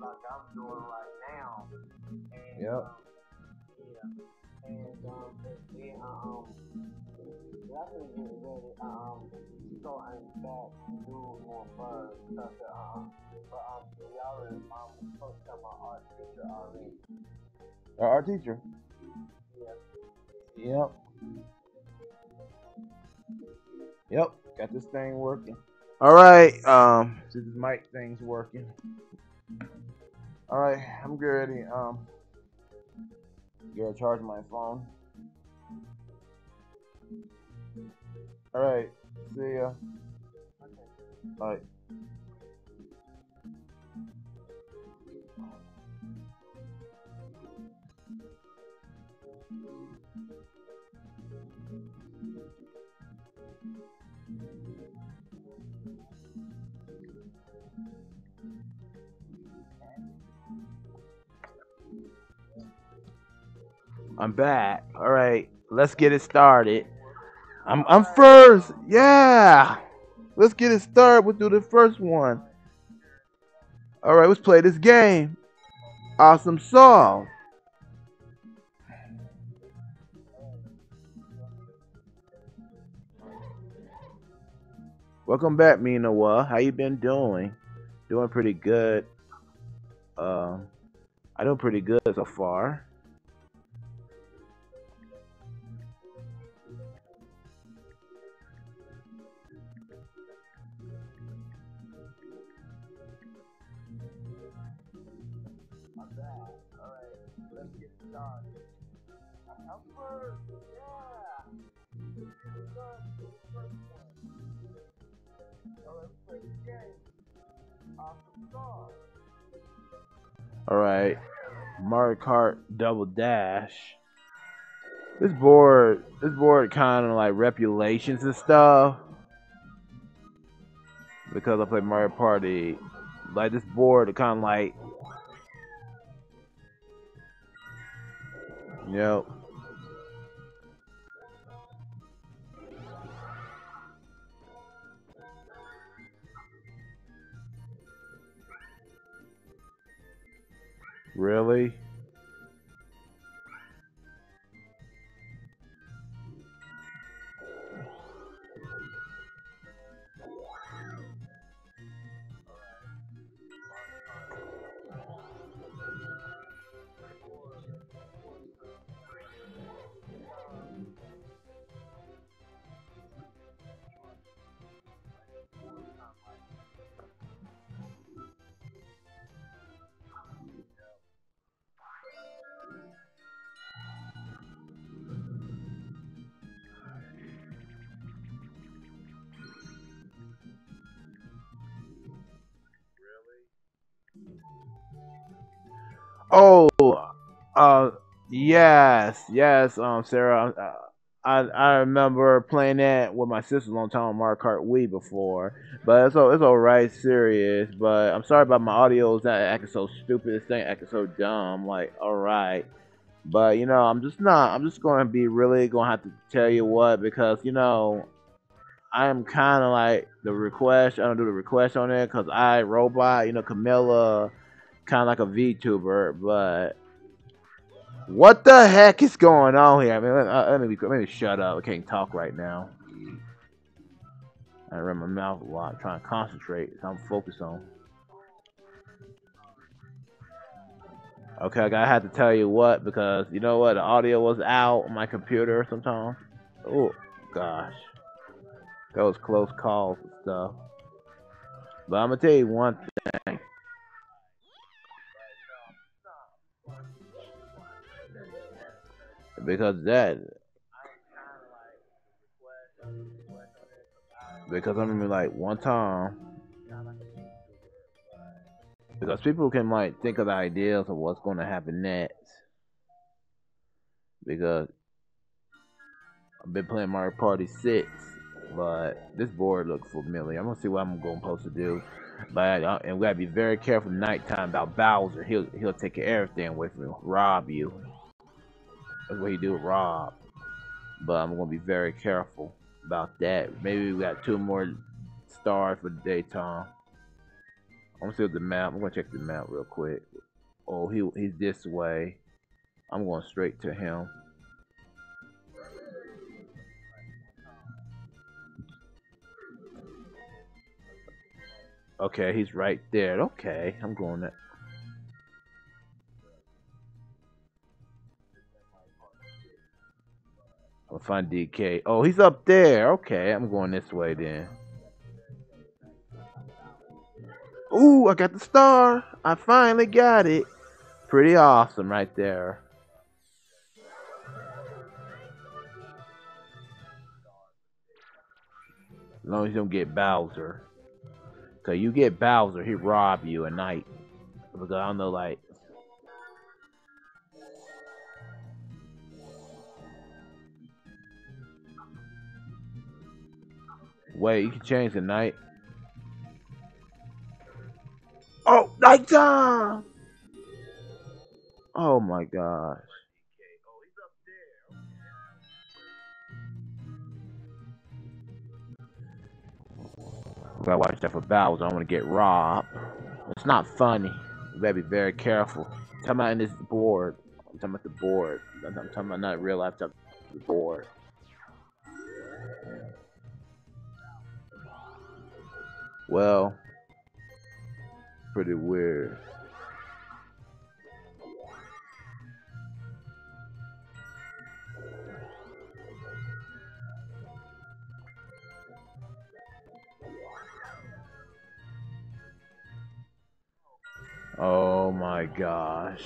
like I'm doing right now. And, Yep. Um, yeah. And um, then um, definitely get ready um to go and back to do more birds. Cause um, but um, we already um supposed to my art teacher already. Our art teacher. Yeah. Yep. Yep. Got this thing working. All right. Um, see this mic thing's working. All right, I'm good ready. Um, gotta charge my phone. All right. See ya. Okay. Bye. I'm back. All right, let's get it started. I'm I'm first. Yeah. Let's get it started. We'll do the first one. All right, let's play this game. Awesome solve. Welcome back, Minawa. How you been doing? Doing pretty good. Uh, I doing pretty good so far. All right, Mario Kart Double Dash. This board, this board kind of like repulations and stuff. Because I play Mario Party, like this board kind of like, yep. Really? Oh, uh, yes, yes, um, Sarah. uh, I I remember playing that with my sister a long time on Mario Kart Wii before, but it's all it's all right, serious. But I'm sorry about my audio. Is that acting so stupid? This thing acting so dumb. Like, all right, but you know, I'm just not. I'm just going to be really going to have to tell you what because you know, I am kind of like the request. I don't do the request on it because I robot. You know, Camilla kind of like a VTuber, but what the heck is going on here? I mean, let, uh, let me let me shut up. I can't talk right now. I run my mouth a lot, trying to concentrate. So I'm focused on. Okay, I had to tell you what because you know what, the audio was out on my computer sometimes. Oh gosh, that was close calls and stuff. But I'm gonna tell you one because that because I remember like one time because people can like think of the ideas of what's going to happen next. Because I've been playing Mario Party 6 but this board looks familiar. I'm gonna see what I'm to supposed to do. But uh, and we gotta be very careful nighttime about Bowser. He'll he'll take everything away from you rob you that's what he do, rob. But I'm gonna be very careful about that. Maybe we got two more stars for the day, daytime. I'm gonna see the map. I'm gonna check the map real quick. Oh, he he's this way. I'm going straight to him. Okay, he's right there. Okay, I'm going that. I'll find DK. Oh, he's up there. Okay, I'm going this way then. Ooh, I got the star. I finally got it. Pretty awesome right there. As long as you don't get Bowser. Cause you get Bowser, he rob you at night. Because I don't know like Wait, you can change the night. Oh, nighttime! Oh my gosh. I gotta watch that for Bowser. I don't want to get robbed. It's not funny. You better be very careful. I'm talking about in this board. I'm talking about the board. I'm talking about not real life. I'm the board. Well, pretty weird. Oh my gosh.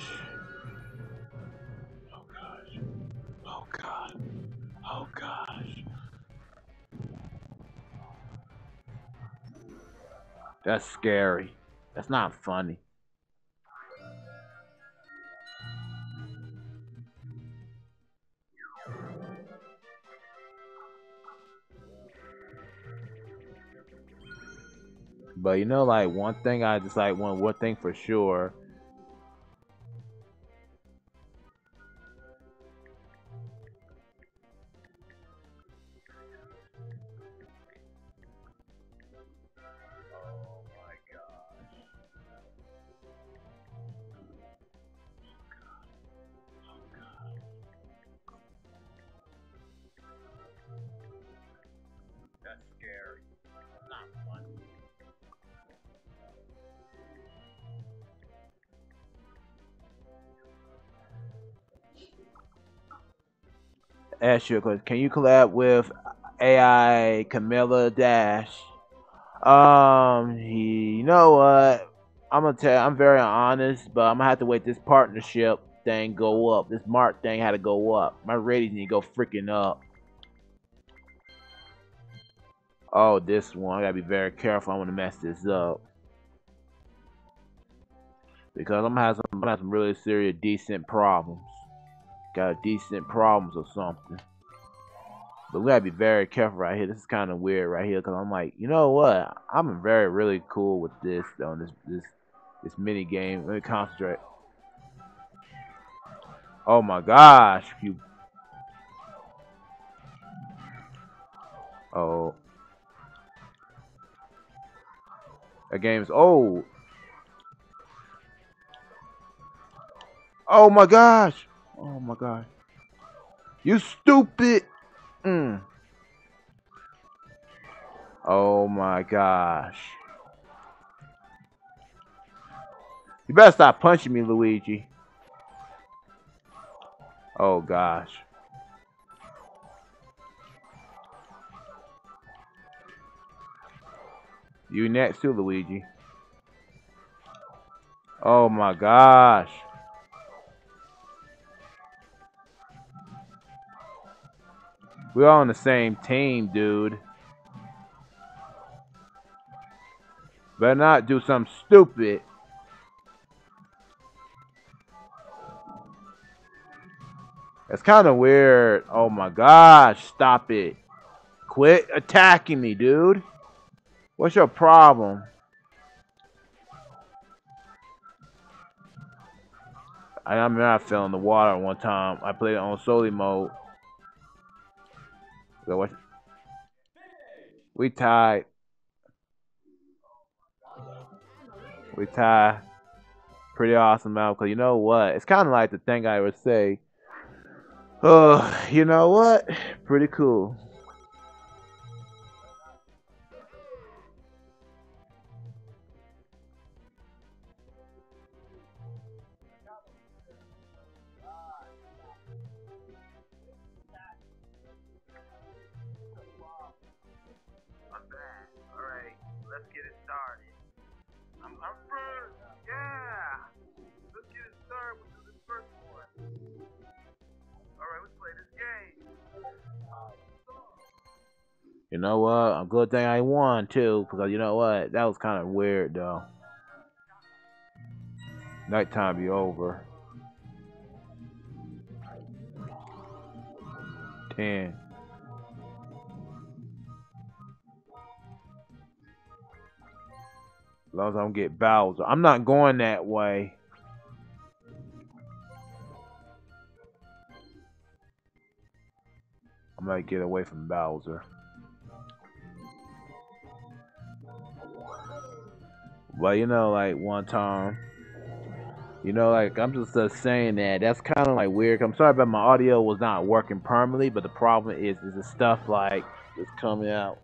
That's scary. That's not funny. But you know, like one thing I just like one one thing for sure. Ask you a question. Can you collab with AI Camilla Dash? Um, he, you know what? I'm gonna tell. I'm very honest, but I'm gonna have to wait this partnership thing go up. This Mark thing had to go up. My ratings need to go freaking up. Oh, this one. I gotta be very careful. I want to mess this up because I'm gonna have some, I'm gonna have some really serious, decent problems got decent problems or something. But we gotta be very careful right here. This is kind of weird right here because I'm like, you know what? I'm very really cool with this though. This this this mini game. Let me concentrate. Oh my gosh, you. Oh. That game's old. Oh my gosh. Oh my god. You stupid. Mm. Oh my gosh. You better stop punching me, Luigi. Oh gosh. You next too, Luigi. Oh my gosh. We're all on the same team, dude. Better not do something stupid. That's kind of weird. Oh my gosh, stop it. Quit attacking me, dude. What's your problem? I remember I fell in the water one time. I played it on solo mode. So what? We tied. We tie. Pretty awesome out because you know what? It's kind of like the thing I would say. Oh, you know what? Pretty cool. You know what? A good thing I won too, because you know what? That was kind of weird though. Nighttime be over. Ten. As long as I don't get Bowser. I'm not going that way. I might get away from Bowser. But you know, like one time, you know, like I'm just uh, saying that that's kind of like weird. I'm sorry, but my audio was not working permanently. But the problem is, is the stuff like is coming out.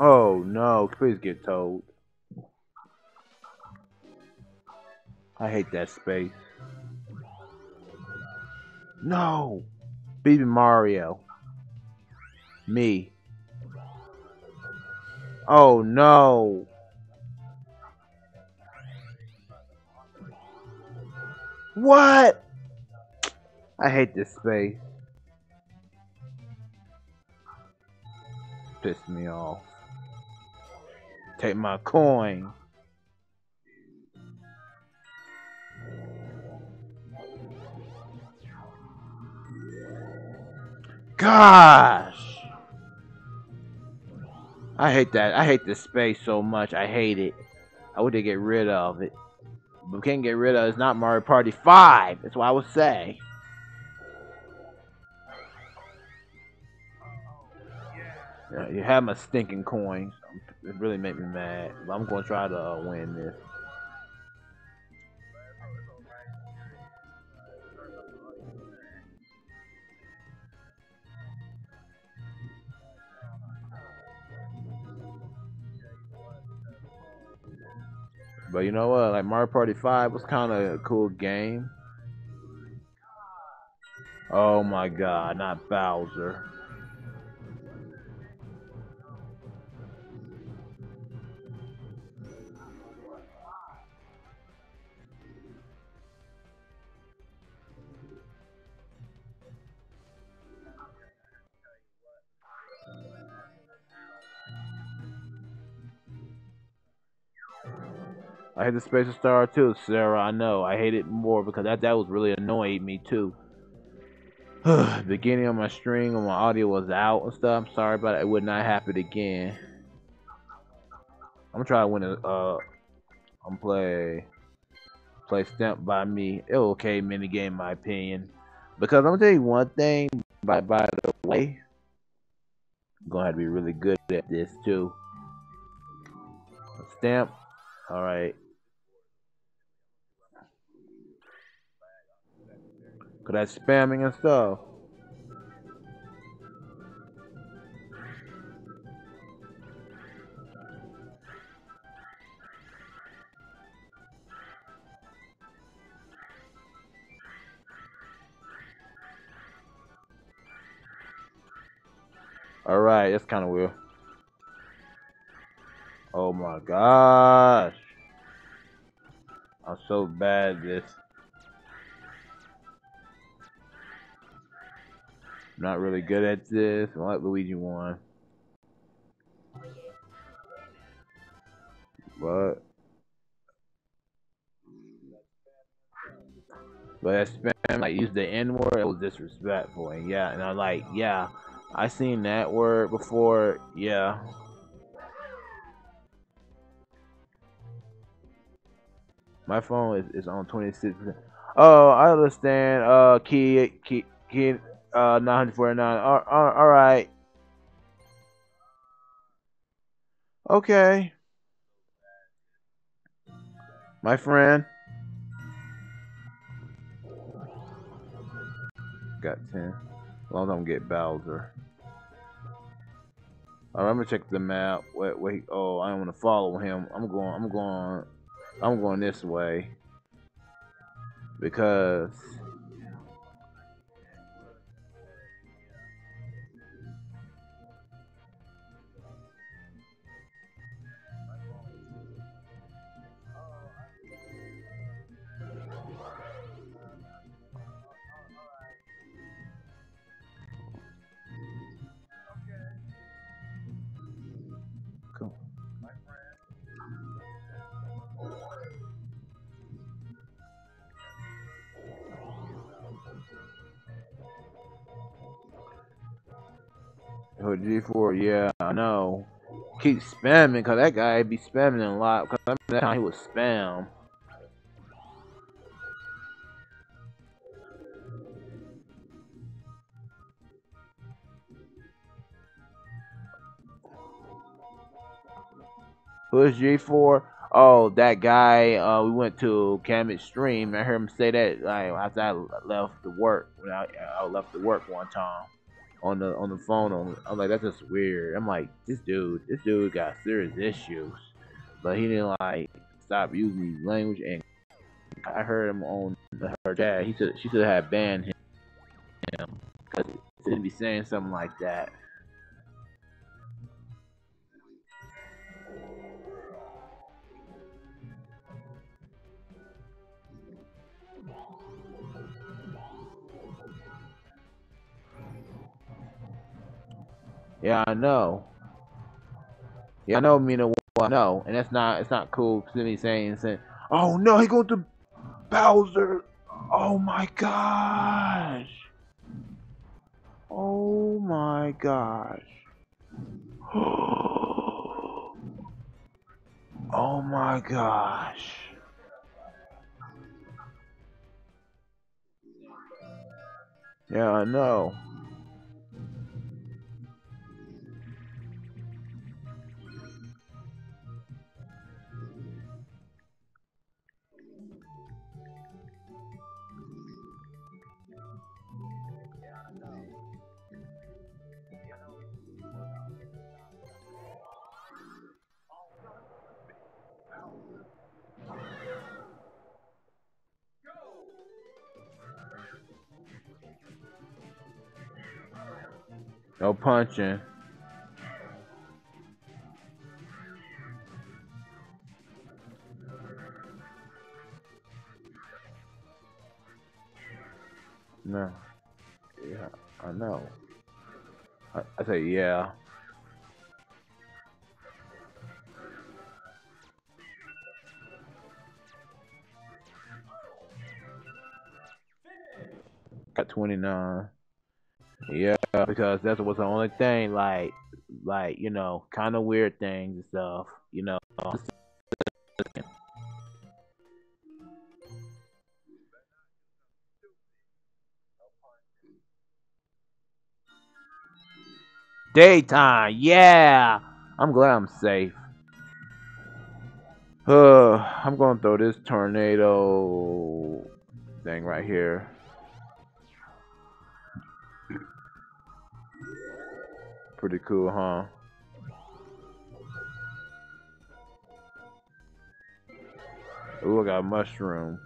Oh no, please get told. I hate that space. No! Baby Mario. Me. Oh no! What? I hate this space. Pissed me off. Take my coin. Gosh! I hate that. I hate this space so much. I hate it. I would to get rid of it. But we can't get rid of it. It's not Mario Party 5. That's what I would say. Yeah, you have my stinking coins. It really made me mad. But I'm going to try to uh, win this. But you know what? Like Mario Party 5 was kind of a cool game. Oh my god, not Bowser. I hate the Spacer Star too, Sarah. I know. I hate it more because that that was really annoying me too. Beginning of my string when my audio was out and stuff. I'm sorry, but it would not happen again. I'm gonna try to win a. Uh, I'm play play stamp by Me. It okay mini game, my opinion. Because I'm gonna tell you one thing. By by the way, I'm gonna have to be really good at this too. Stamp. All right. Cause that's spamming and stuff. Alright, that's kind of weird. Oh my gosh. I'm so bad at this. Not really good at this. I like Luigi one. But but that spam like use the N word, it was disrespectful and yeah, and I'm like, yeah, I seen that word before, yeah. My phone is, is on 26%. Oh, I understand. Uh, key, key, key, uh, 949. All, all, all right. Okay. My friend. Got 10. As long as I don't get Bowser. Alright, I'm gonna check the map. Wait, wait. Oh, I don't want to follow him. I'm going. I'm going. I'm going this way because Oh, G4, yeah, I know. Keep spamming, cause that guy be spamming a lot. Cause I remember that time he was spam. Who is G4? Oh, that guy. Uh, we went to Kamet Stream. I heard him say that like after I left the work. When I, I left the work one time on the on the phone. On, I'm like, that's just weird. I'm like, this dude, this dude got serious issues, but he didn't like stop using language. And I heard him on her dad. He said she should have banned him because should be saying something like that. Yeah, I know. Yeah, I know. What I know, and that's not. It's not cool. Me saying, saying, "Oh no, he going to Bowser." Oh my gosh. Oh my gosh. Oh my gosh. Yeah, I know. No punching. No. Yeah, I know. I, I say yeah. Got 29. Yeah, because that was the only thing, like, like you know, kind of weird things and stuff, you know. Daytime, yeah. I'm glad I'm safe. Uh, I'm gonna throw this tornado thing right here. Pretty cool, huh? Ooh, I got mushroom.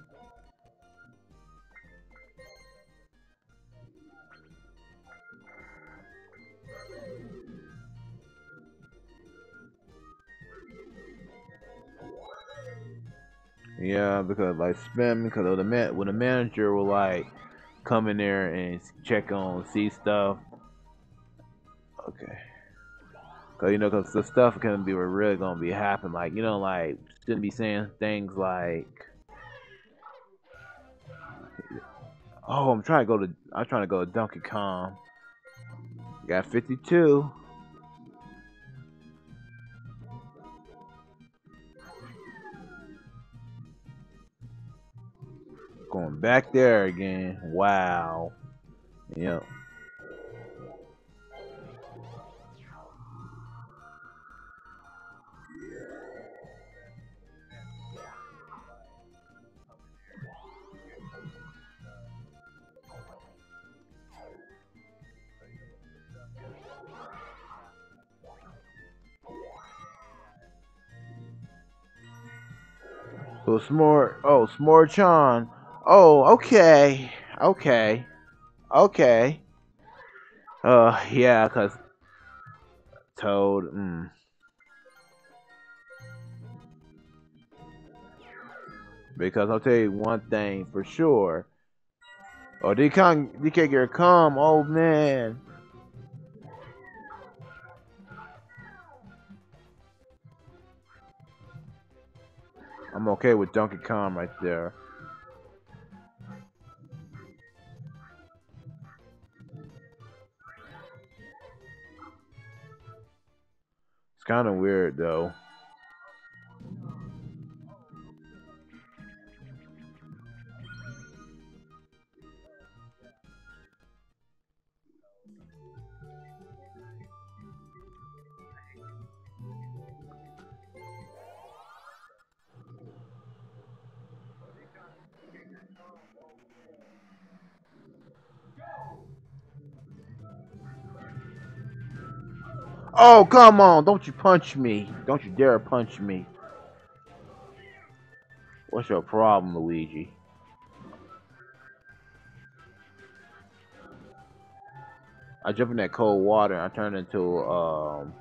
Yeah, because like spam because of the man when the manager will like come in there and check on see stuff Okay. Cause you know, cause the stuff can be really gonna be happening. Like you know, like shouldn't be saying things like, "Oh, I'm trying to go to, I'm trying to go to Donkey Kong." Got 52. Going back there again. Wow. Yep. So S'more, oh, S'more Chan. Oh, okay, okay, okay. Uh, yeah, cause Toad. Mm. Because I'll tell you one thing for sure. Oh, DK, DK Garrett come, oh man. I'm okay with Donkey Kong right there. It's kind of weird though. Oh, come on. Don't you punch me. Don't you dare punch me. What's your problem, Luigi? I jump in that cold water and I turn into, um...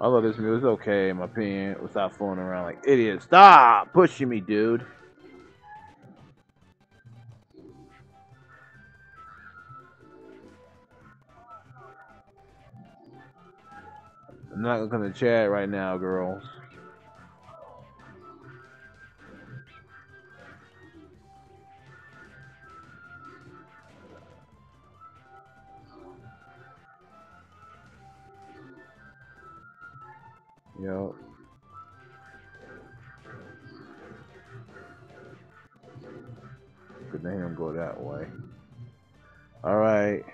I love this music. It's okay, in my opinion. Without fooling around like idiots. Stop pushing me, dude. I'm not gonna chat right now, girls. Yep. Hear him go that way. All right.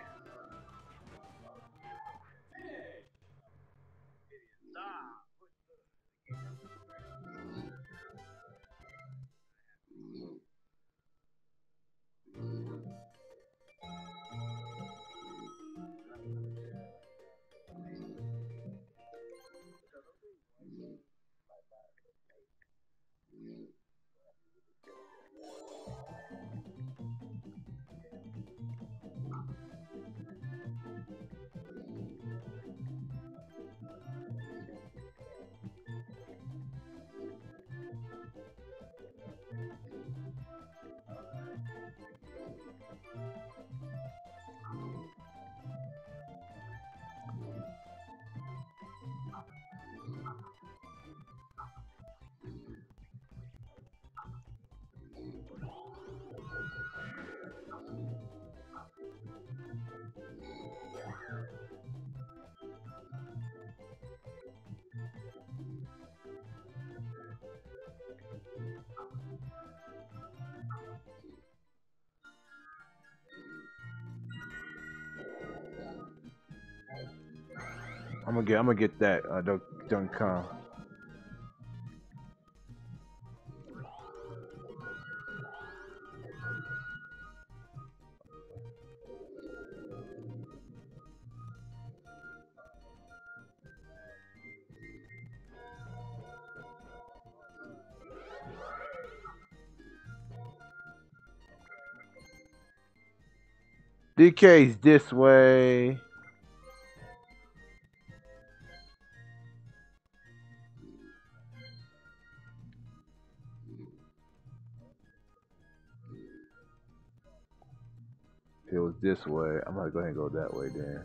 I'm gonna get. I'm gonna get that. Uh, don't don't come. DK's this way. Was this way. I'm gonna go ahead and go that way then.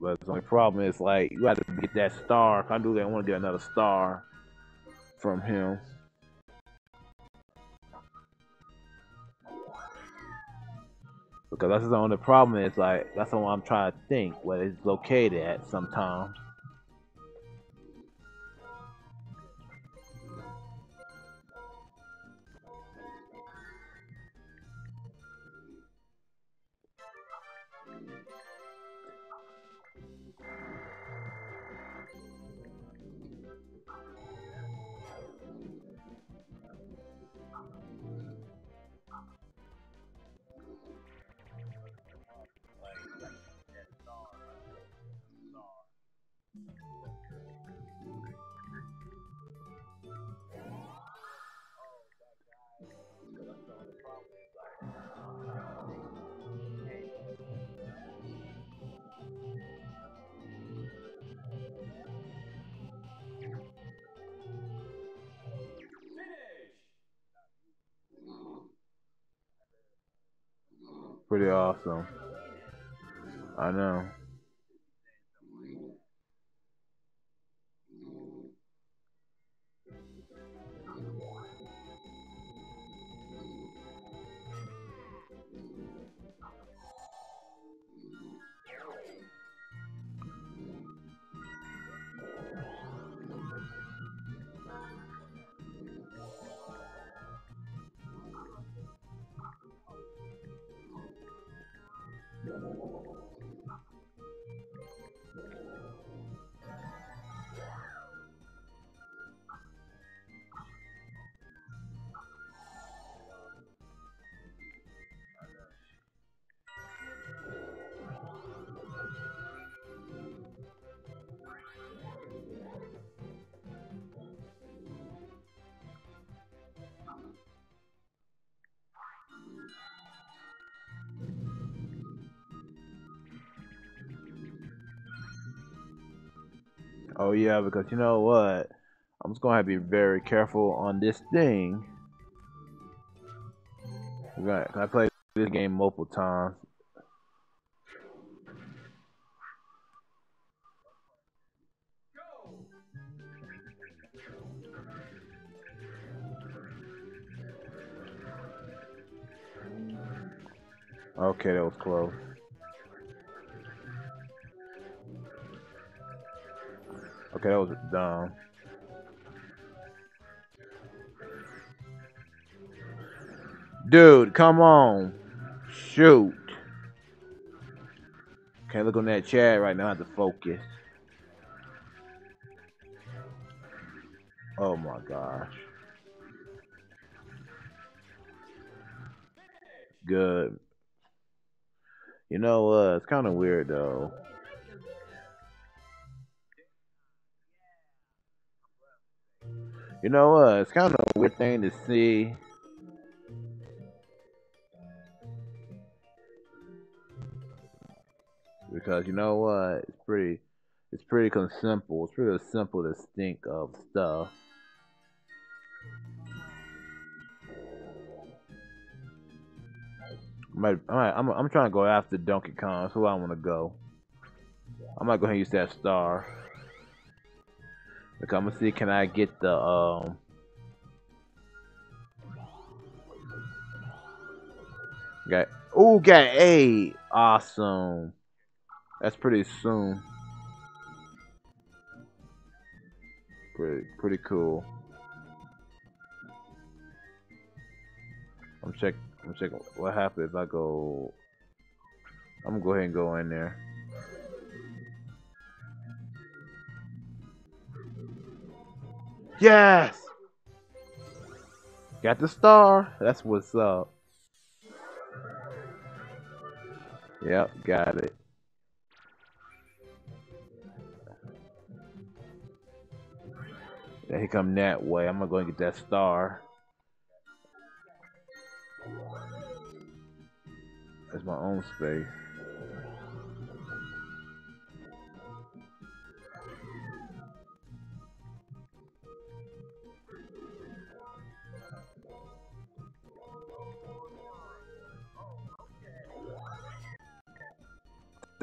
But the only problem is like you have to get that star. If I do that, I want to get another star. from him. Because that's the only problem is like that's the one I'm trying to think where it's located at sometimes. Pretty awesome. I know. Oh yeah, because you know what? I'm just gonna have to be very careful on this thing. Right, I played this game multiple times. Okay, that was close. Okay, that was dumb. Dude, come on. Shoot. Can't look on that chat right now. I have to focus. Oh my gosh. Good. You know, uh, it's kind of weird though. You know? Uh, it's kind of a weird thing to see. Because you know what? It's pretty it's pretty simple. It's pretty simple to think of stuff. I might, I'm, I'm trying to go after Donkey Kong. That's where I want to go. I might go ahead and use that star. Look, I'm gonna see can I get the um Got oh got A awesome. That's pretty soon. Pretty pretty cool. I'm check I'm checking what happens if I go I'm gonna go ahead and go in there. Yes! Got the star. That's what's up. Yep, got it. He come that way. I'm gonna go and get that star. That's my own space.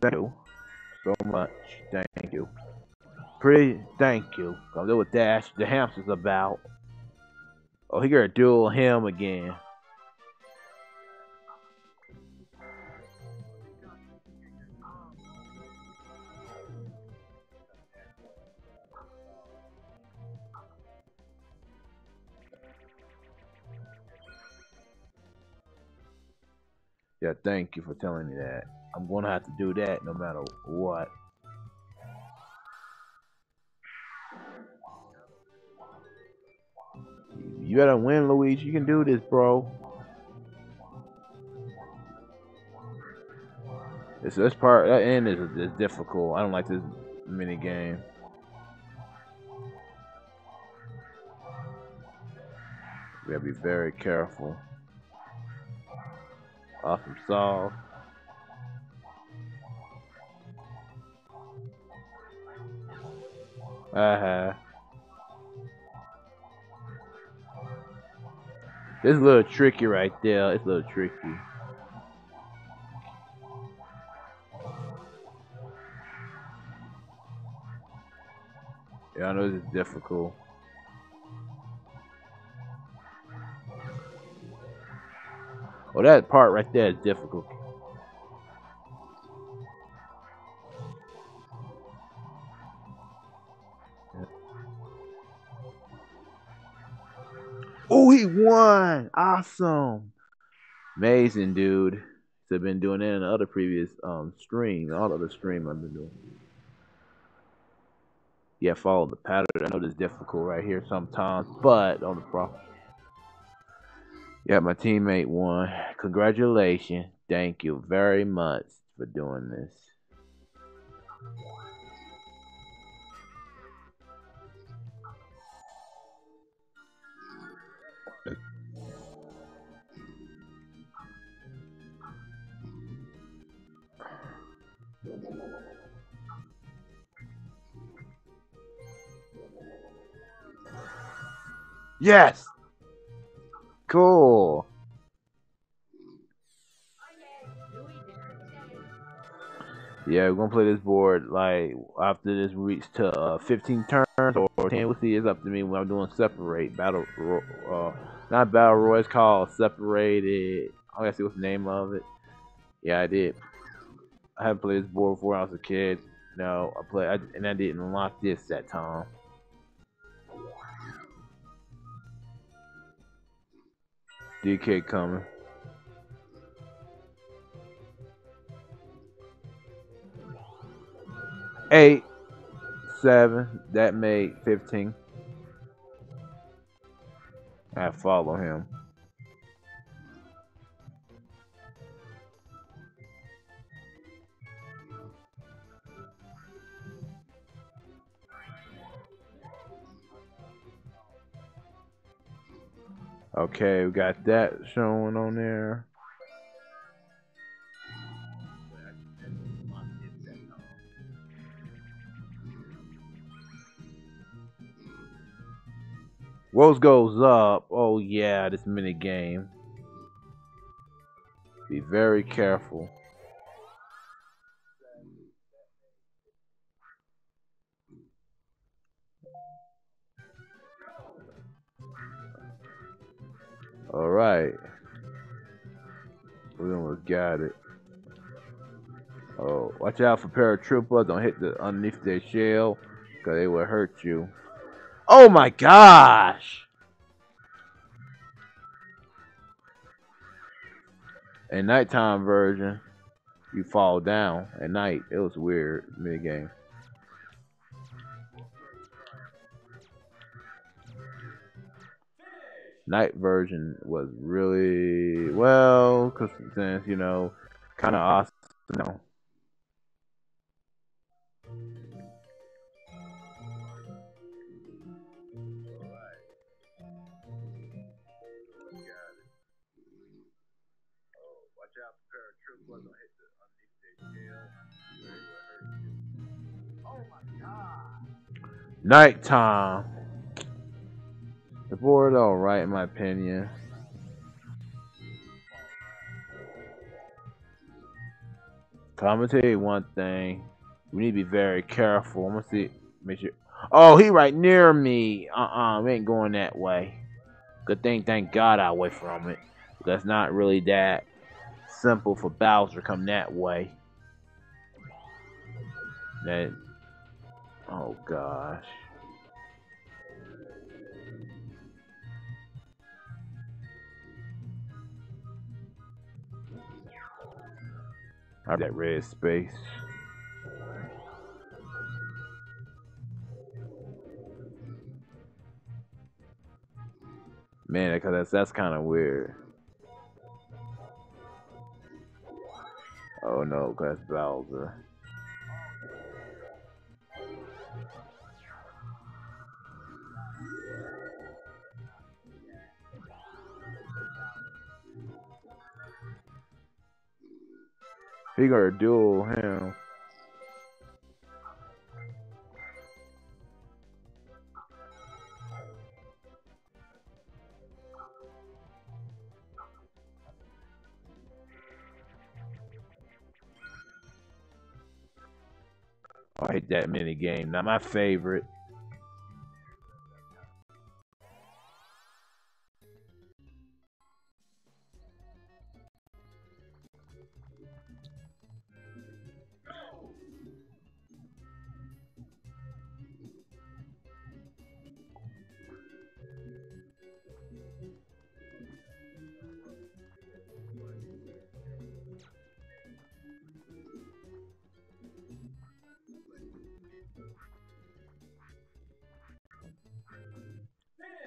Thank you so much. Thank you. Pretty, thank you. Cause know what Dash the hamster's about. Oh, he to duel him again. Yeah, thank you for telling me that. I'm gonna have to do that no matter what. You gotta win, Luigi. You can do this, bro. This this part that end is, is difficult. I don't like this mini game. We gotta be very careful. Awesome solve. Uh-huh. This is a little tricky right there. It's a little tricky. Yeah, I know this is difficult. Well, that part right there is difficult. Oh, he won! Awesome! Amazing, dude. So I've been doing that in the other previous um stream, all other stream I've been doing. Yeah, follow the pattern. I know it's difficult right here sometimes, but on the pro. Yeah, my teammate won. Congratulations. Thank you very much for doing this. Yes! Cool. Yeah, we're gonna play this board like after this reach to uh, 15 turns or 10. We'll see. It's up to me when I'm doing separate battle. Uh, not battle royale. It's called separated. I gotta see what's the name of it. Yeah, I did. I haven't played this board before I was a kid. No, I played, I, and I didn't unlock this that time. DK coming. Eight, seven, that made 15. I follow him. Okay, we got that showing on there. Rose goes up. Oh yeah, this mini game. Be very careful. Got it. Oh, watch out for paratroopers. Don't hit the underneath their shell, cause they will hurt you. Oh my gosh! In nighttime version, you fall down at night. It was weird mid game. Night version was really well, cause since you know, kind of awesome. You know. Nighttime. The board alright in my opinion. You one thing. We need to be very careful. I'm gonna see make sure. Oh, he right near me. Uh-uh, we ain't going that way. Good thing, thank God, I away from it. That's not really that simple for Bowser come that way. That. Oh gosh. That red space. Man, because that's, that's kind of weird. Oh no, that's Bowser. He gonna duel him. I hate that mini game. Not my favorite.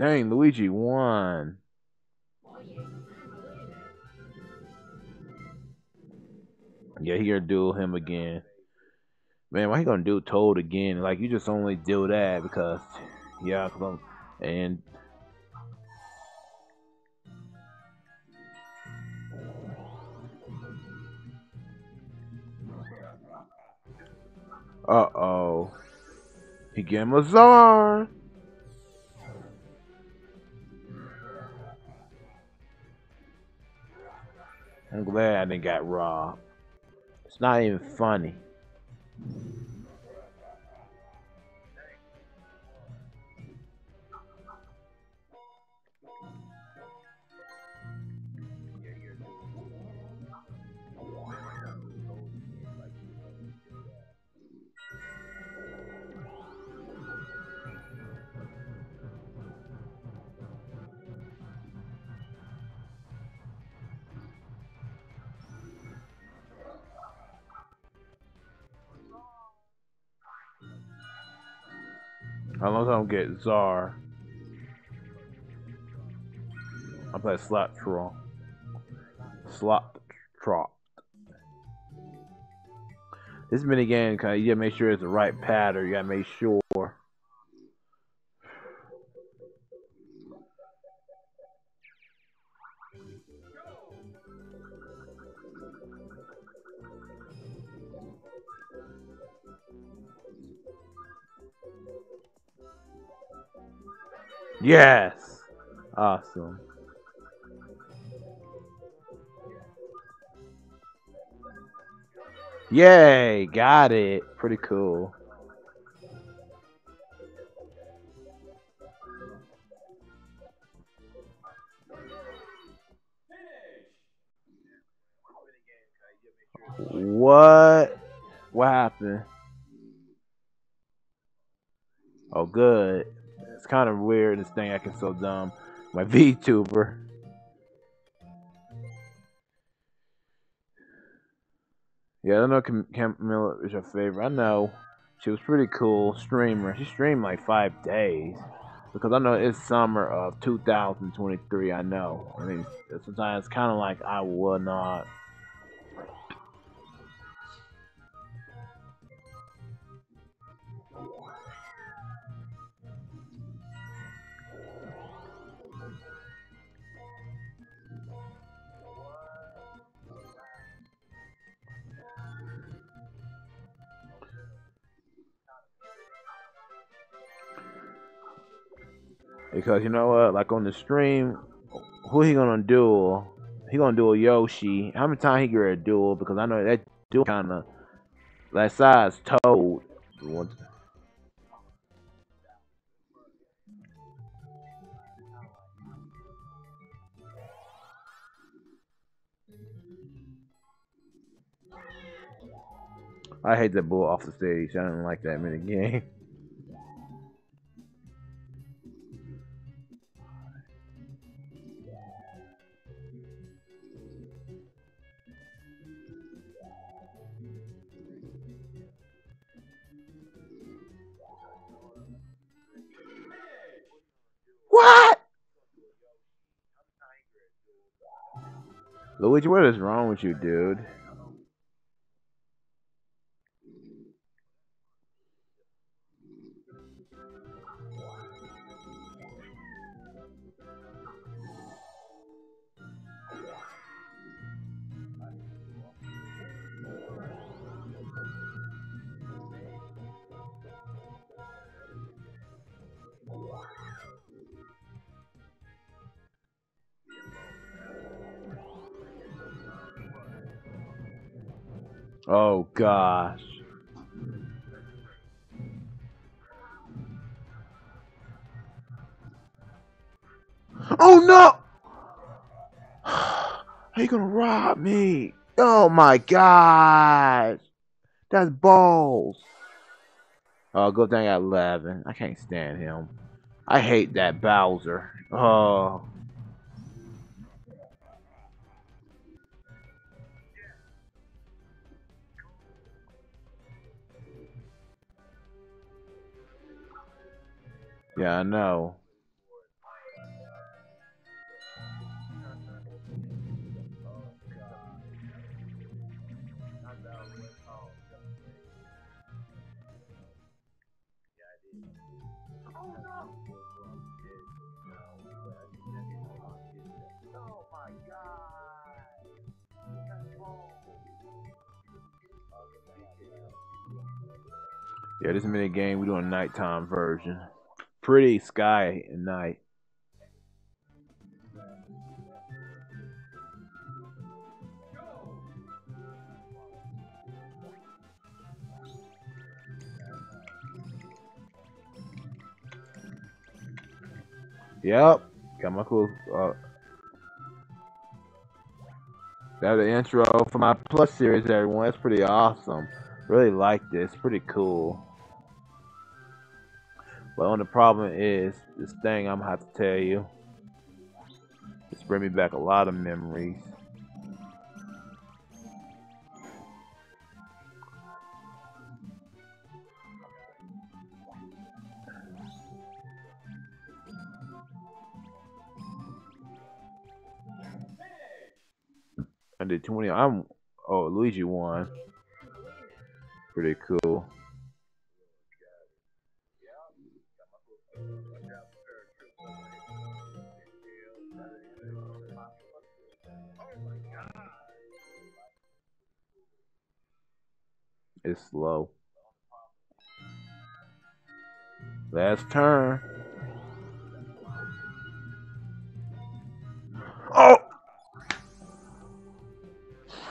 Dang, Luigi won. Yeah, he gonna duel him again. Man, why he gonna do Toad again? Like you just only do that because, yeah, and uh oh, he gave him a czar. I'm glad I didn't get robbed. It's not even funny. How long I don't get Czar? I play Slot Troll. Slot Trot. This mini game, kind of, you gotta make sure it's the right pattern. You gotta make sure. Yes! Awesome. Yay! Got it. Pretty cool. What? What happened? Oh, good. Kind of weird, this thing acting so dumb. My VTuber. Yeah, I don't know Cam Camilla is your favorite. I know. She was pretty cool streamer. She streamed like five days. Because I know it's summer of 2023, I know. I mean, sometimes it's kind of like I would not Because you know what? Like on the stream, who he gonna duel? He gonna duel Yoshi. How many times he get a duel? Because I know that duel kinda that size Toad. I hate that bull off the stage. I don't like that minigame. What? Luigi, what is wrong with you, dude? Oh gosh. Oh no! How you gonna rob me? Oh my gosh! That's balls. Oh, good thing I got 11. I can't stand him. I hate that Bowser. Oh. Yeah, I know. Yeah, this mini game we doing a nighttime version pretty sky at night. Yep, got my cool. Uh, that the intro for my Plus series, everyone. That's pretty awesome. Really like this. Pretty cool. But only the problem is this thing I'm gonna have to tell you. It's bringing me back a lot of memories. I did 20. I'm oh Luigi won. Pretty cool. It's slow. Last turn. Oh!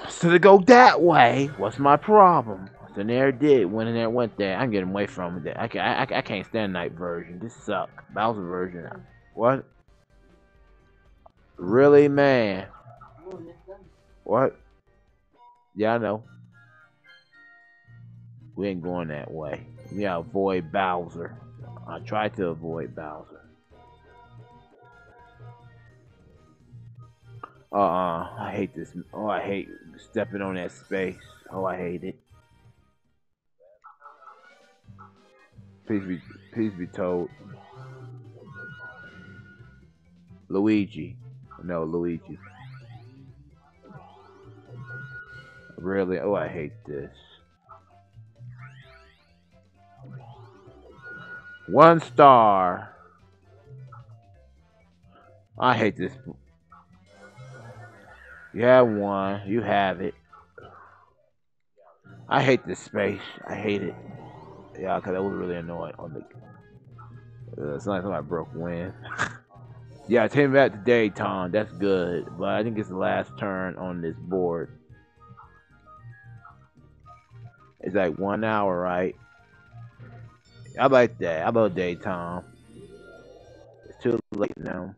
So to go that way, what's my problem? So there did. Went in there, went there. I'm getting away from it. I, I, I can't stand night version. This suck. Bowser version. What? Really, man? What? Yeah, I know. We ain't going that way. We gotta avoid Bowser. I tried to avoid Bowser. Uh-uh. I hate this. Oh, I hate stepping on that space. Oh, I hate it. Please be, please be told. Luigi. No, Luigi. Really? Oh, I hate this. One star. I hate this. You have one. You have it. I hate this space. I hate it. Yeah, because that was really annoying on the. Uh, it's like somebody broke wind. yeah, take me back to daytime. That's good, but I think it's the last turn on this board. It's like one hour, right? How about that? How about daytime? It's too late now.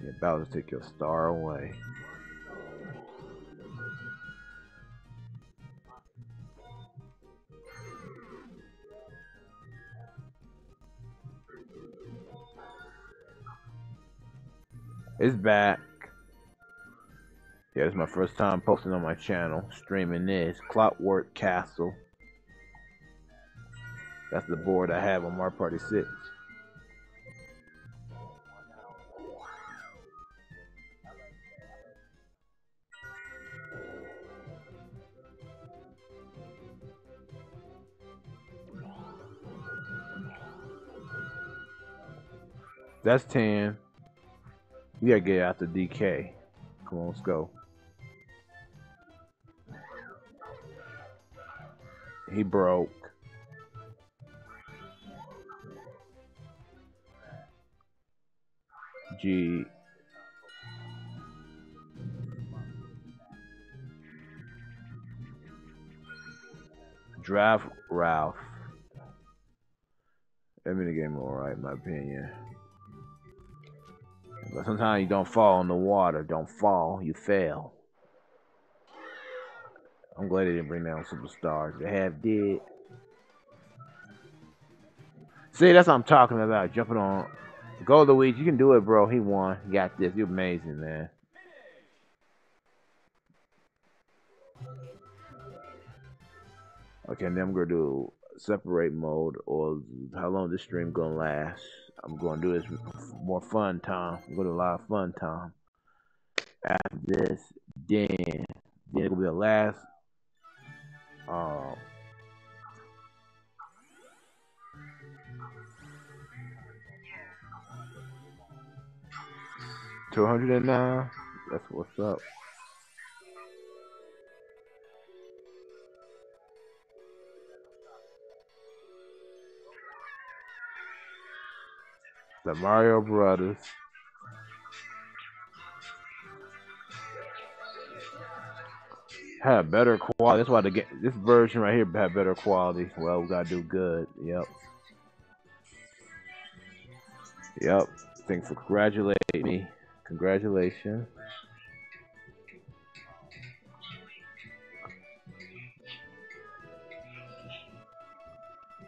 You're about to take your star away. It's back. Yeah, it's my first time posting on my channel, streaming this Clockwork Castle. That's the board I have on Mario Party 6. That's 10. We gotta get out the DK. Come on, let's go. He broke. G. Daft Rafts. That game alright, in my opinion. But sometimes you don't fall in the water. Don't fall, you fail. I'm glad they didn't bring down superstars. They have did. See, that's what I'm talking about. Jumping on Go Luigi. You can do it, bro. He won. You got this. You're amazing, man. Okay, then I'm gonna do separate mode or how long this stream gonna last. I'm gonna do this more fun time. I'm gonna do a lot of fun time. After this, then then it will be the last uh, Two hundred and nine. That's what's up. The Mario Brothers. Had better quality. That's why the get this version right here had better quality. Well, we gotta do good. Yep. Yep. Thanks for congratulating me. Congratulations.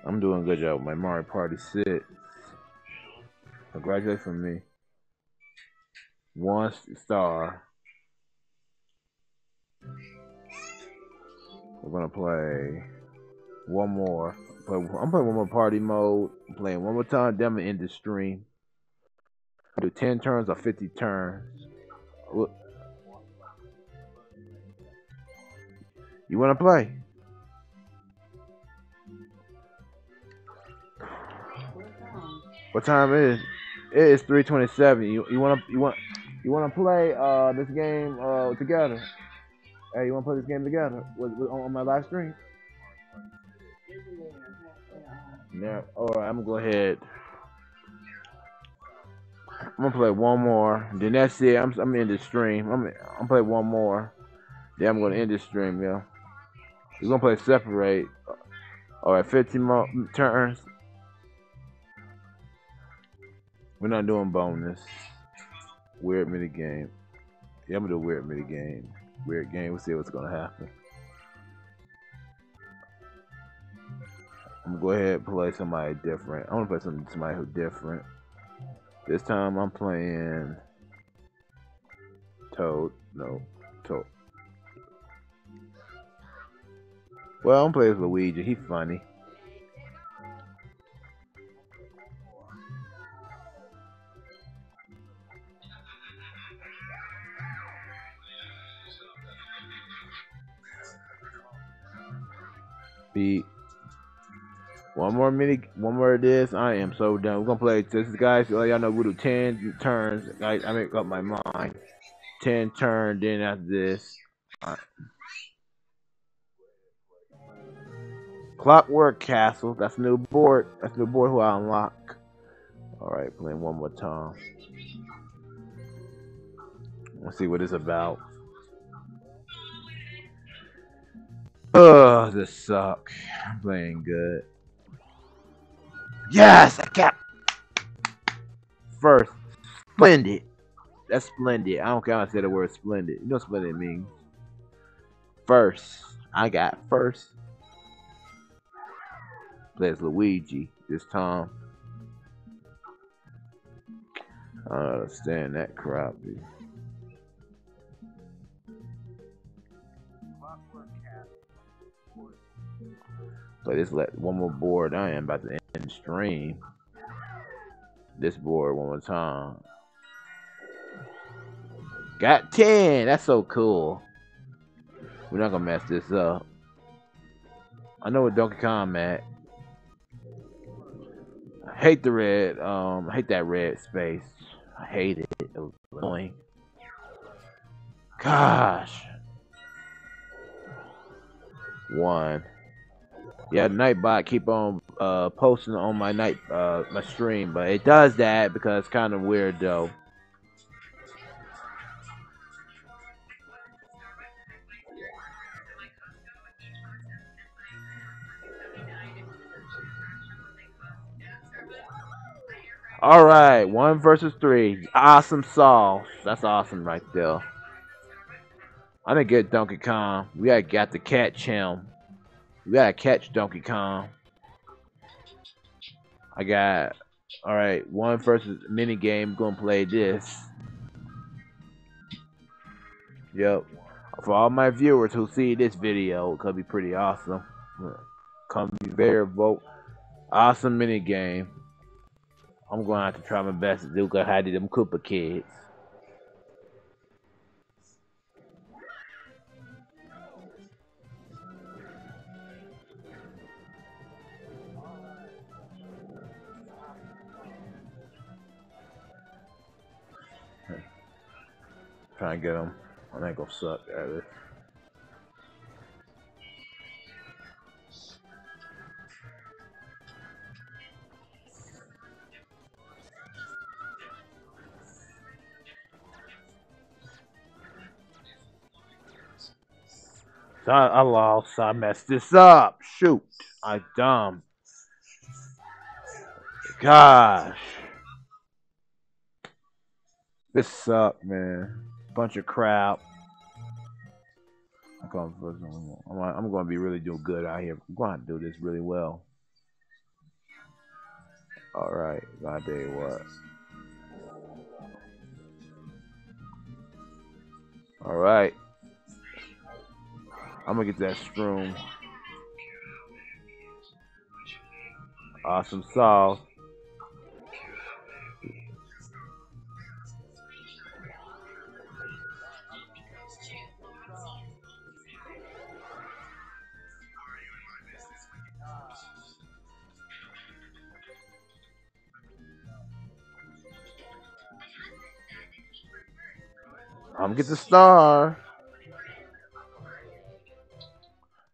I'm doing a good job with my Mario Party 6. Congratulations from me. One star. We're gonna play one more. But I'm playing one more party mode. I'm playing one more time. I'm gonna end the stream. Do 10 turns or 50 turns. You wanna play? What time is? It is 327. You you wanna you want you wanna play uh this game uh together? Hey, you wanna play this game together with, with, on my live stream? Yeah. All right. I'm gonna go ahead. I'm gonna play one more. Then that's it. I'm I'm in the stream. I'm I'm play one more. Then I'm gonna end the stream, yo. We're gonna play separate. Uh, All right, 15 more turns. We're not doing bonus. Weird mini game. Yeah, I'm gonna do weird mini game. Weird game. We'll see what's gonna happen. I'm gonna go ahead and play somebody different. I wanna play some somebody who's different. This time I'm playing Toad. No, Toad. Well, I'm playing Luigi. He's funny. Beat. One more mini, one more of this. I am so done. We're gonna play this, guys. Let y'all know we do ten turns. I, I make up my mind. Ten turn. Then after this. Clockwork Castle. That's new board. That's new board who I unlock. All right, playing one more time. Let's see what it's about. Oh, this suck. I'm playing good. Yes, I got first. Splendid. that's splendid. I don't care how I say the word splendid. You know what splendid means. First. I got first. Plays Luigi this time. I don't understand that crappie. Play this let one more board. I am about to end stream. This board one more time. Got 10. That's so cool. We're not gonna mess this up. I know what Donkey Kong at. I hate the red. Um, I hate that red space. I hate it. It was annoying. Gosh. One. Yeah, Nightbot keep on uh, posting on my night uh, my stream, but it does that because it's kind of weird though. All right, one versus three. Awesome sauce. That's awesome right there. I didn't get Donkey Kong. We gotta got to catch him. We gotta catch Donkey Kong. I got all right. One versus mini game. Gonna play this. Yep. For all my viewers who see this video, it could be pretty awesome. Come be very vote. Awesome mini game. I'm gonna have to try my best to do how did them Koopa kids. Try and get them. I think I'll suck at it. I, I lost. I messed this up. Shoot. I dumb. Gosh. This sucked, man. Bunch of crap. I'm I'm, going to be really doing good out here. I'm going to do this really well. Alright, I tell you what. Alright. I'm gonna get that stroom. Awesome sauce. I'm get the star.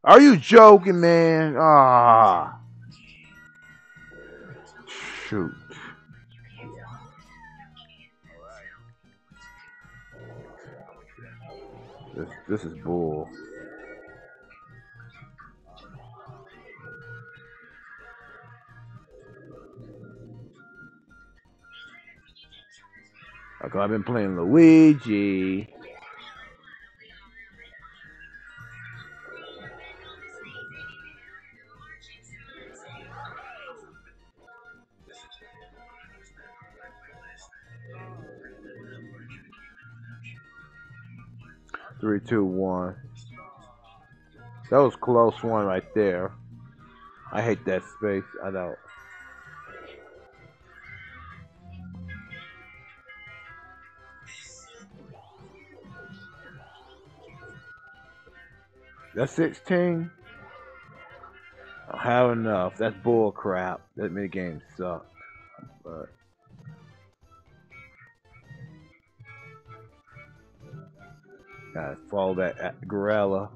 Are you joking, man? Ah. Shoot. This this is bull. I've been playing Luigi. Three, two, one. That was close one right there. I hate that space. I don't. That's 16? I have enough. That's bull crap. That mini game sucked. But gotta follow that gorilla.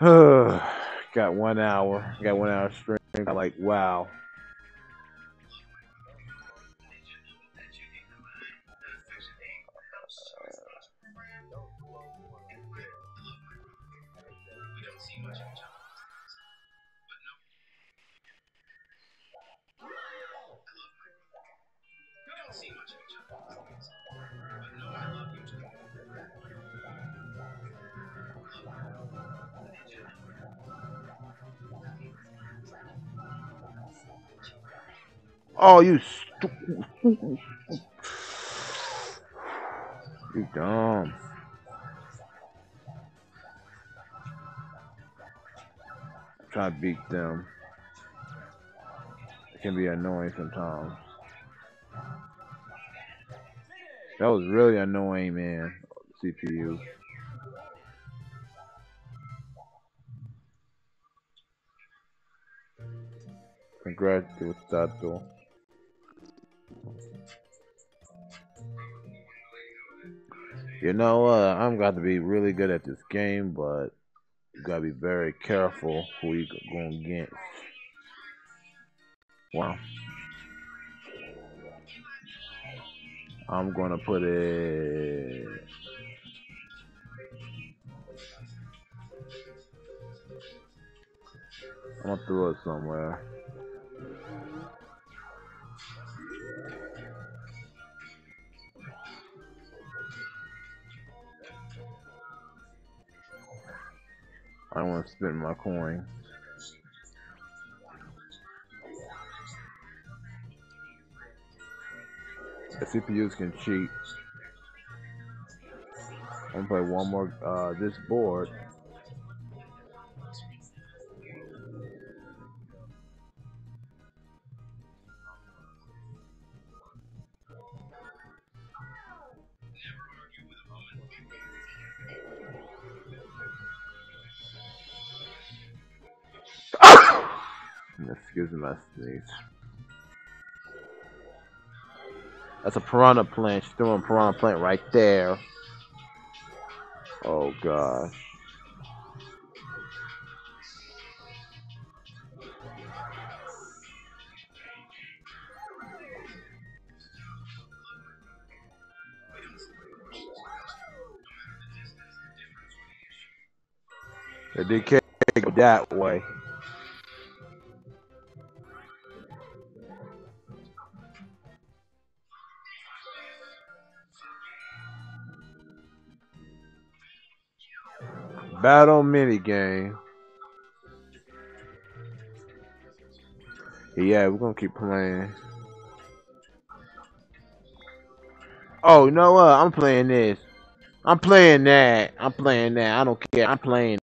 got one hour. Got one hour stream. Like wow. Oh, you stupid. You dumb. Try to beat them. It can be annoying sometimes. That was really annoying, man. CPU. Congrats You know what? Uh, I'm got to be really good at this game, but you gotta be very careful who you going against. Wow. I'm gonna put it. I'm gonna throw it somewhere. I want to spend my coin. The CPUs can cheat. I'm play one more uh, this board. That's a piranha plant. She's throwing piranha plant right there. Oh gosh. DK go that way. Battle mini game. Yeah, we're gonna keep playing. Oh, you know what? I'm playing this. I'm playing that. I'm playing that. I don't care. I'm playing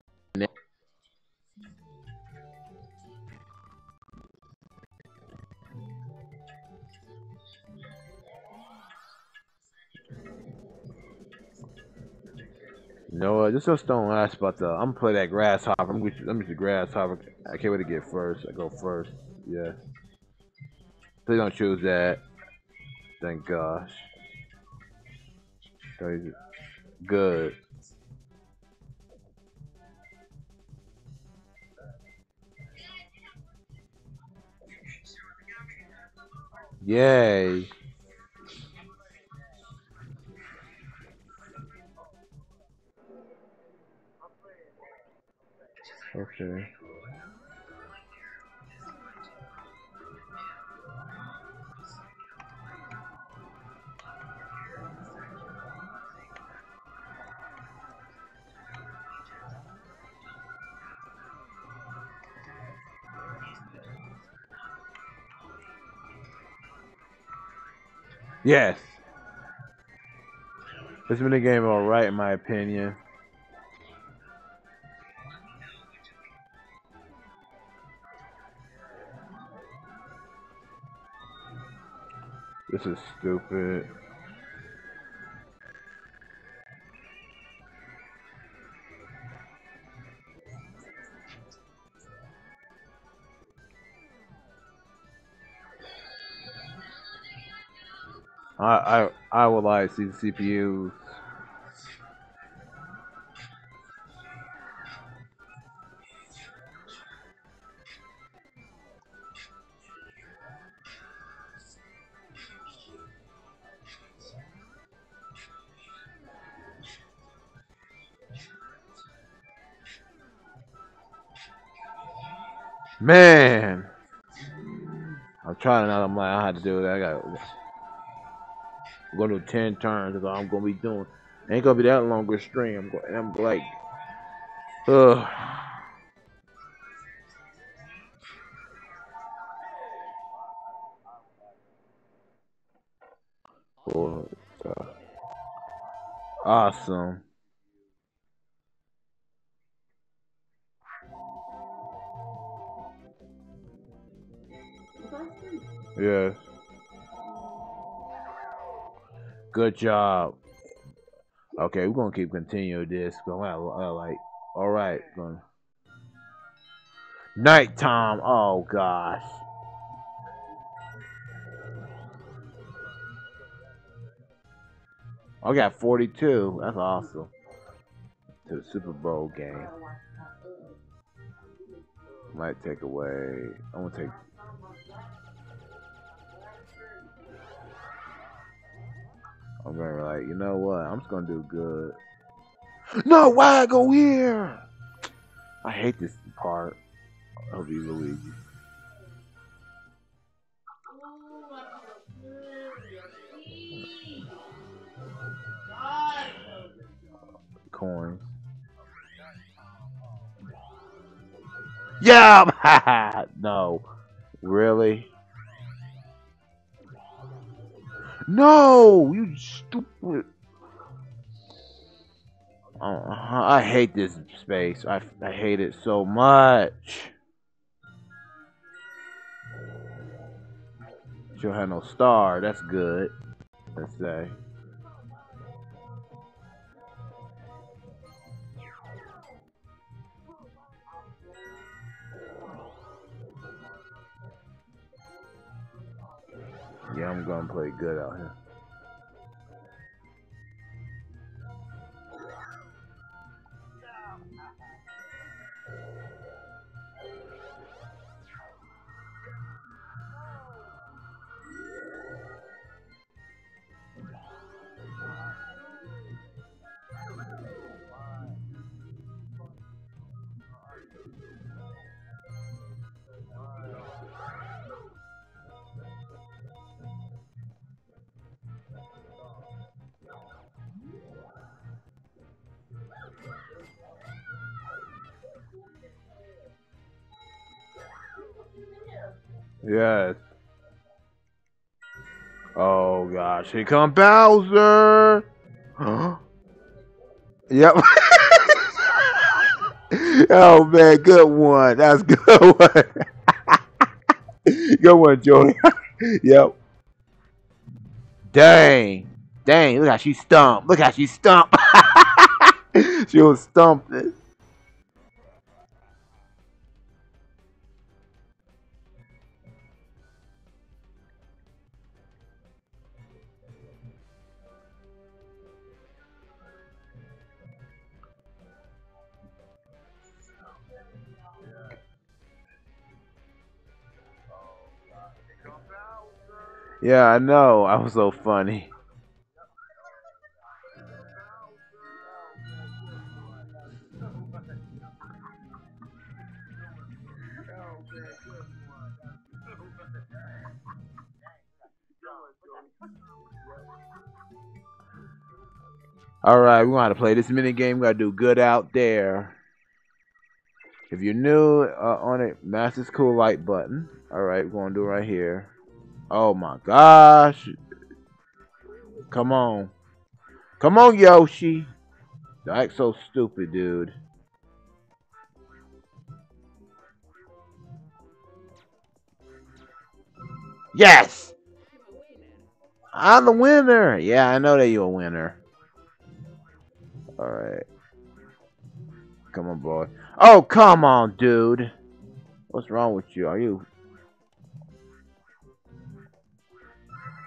You know what? Just just don't about the. I'm gonna play that grasshopper. I'm gonna me the grasshopper. I can't wait to get first. I go first. Yeah. Please don't choose that. Thank gosh. Good. Yay. Okay. Yes. This been a game alright in my opinion. This is stupid. I I I like to see the CPUs Man, I'm trying out. I'm like, I had to do it. I got. We're gonna do ten turns. I'm gonna be doing. Ain't gonna be that longer stream. I'm, going, I'm like, ugh. Oh, awesome. Yes. Good job. Okay, we're gonna keep continuing this. Gonna uh, like, all right, going. Nighttime. Oh gosh. I got 42. That's awesome. To the Super Bowl game. Might take away. I'm gonna take I'm gonna like, you know what? I'm just gonna do good. No, why I go here? I hate this part of Luigi. Coins. Yeah! no. Really? No, you stupid. Oh, I hate this space. I, I hate it so much. She'll have no star. That's good. Let's say. Yeah, I'm gonna play good out here. Yes. Oh gosh, here come Bowser. Huh? Yep. oh man, good one. That's good one. good one, Joey. yep. Dang. Dang, look how she stumped. Look how she stumped. she was stumping. Yeah, I know. I was so funny. All right, we want to play this mini game. We got to do good out there. If you're new uh, on it, mash this cool like button. All right, we're going to do right here. Oh my gosh. Come on. Come on, Yoshi. You act so stupid, dude. Yes! I'm the winner! Yeah, I know that you're a winner. Alright. Come on, boy. Oh, come on, dude. What's wrong with you? Are you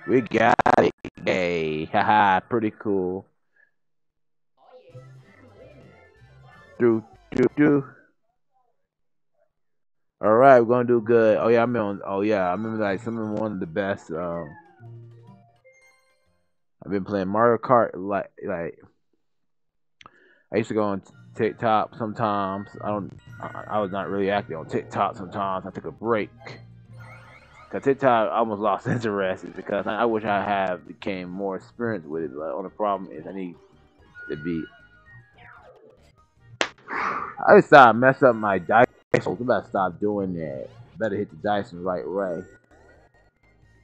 We got it. Yay. Haha, pretty cool. Do, do, do. Alright, we're gonna do good. Oh yeah, I remember oh yeah, I remember like some of one of the best um I've been playing Mario Kart like like I used to go on TikTok sometimes. I don't I, I was not really active on TikTok sometimes. I took a break. Cause TikTok almost lost interest because I, wish I have became more experienced with it. But the only problem is I need to be. I just thought I messed up my dice. So I better stop doing that. Better hit the dice in the right way.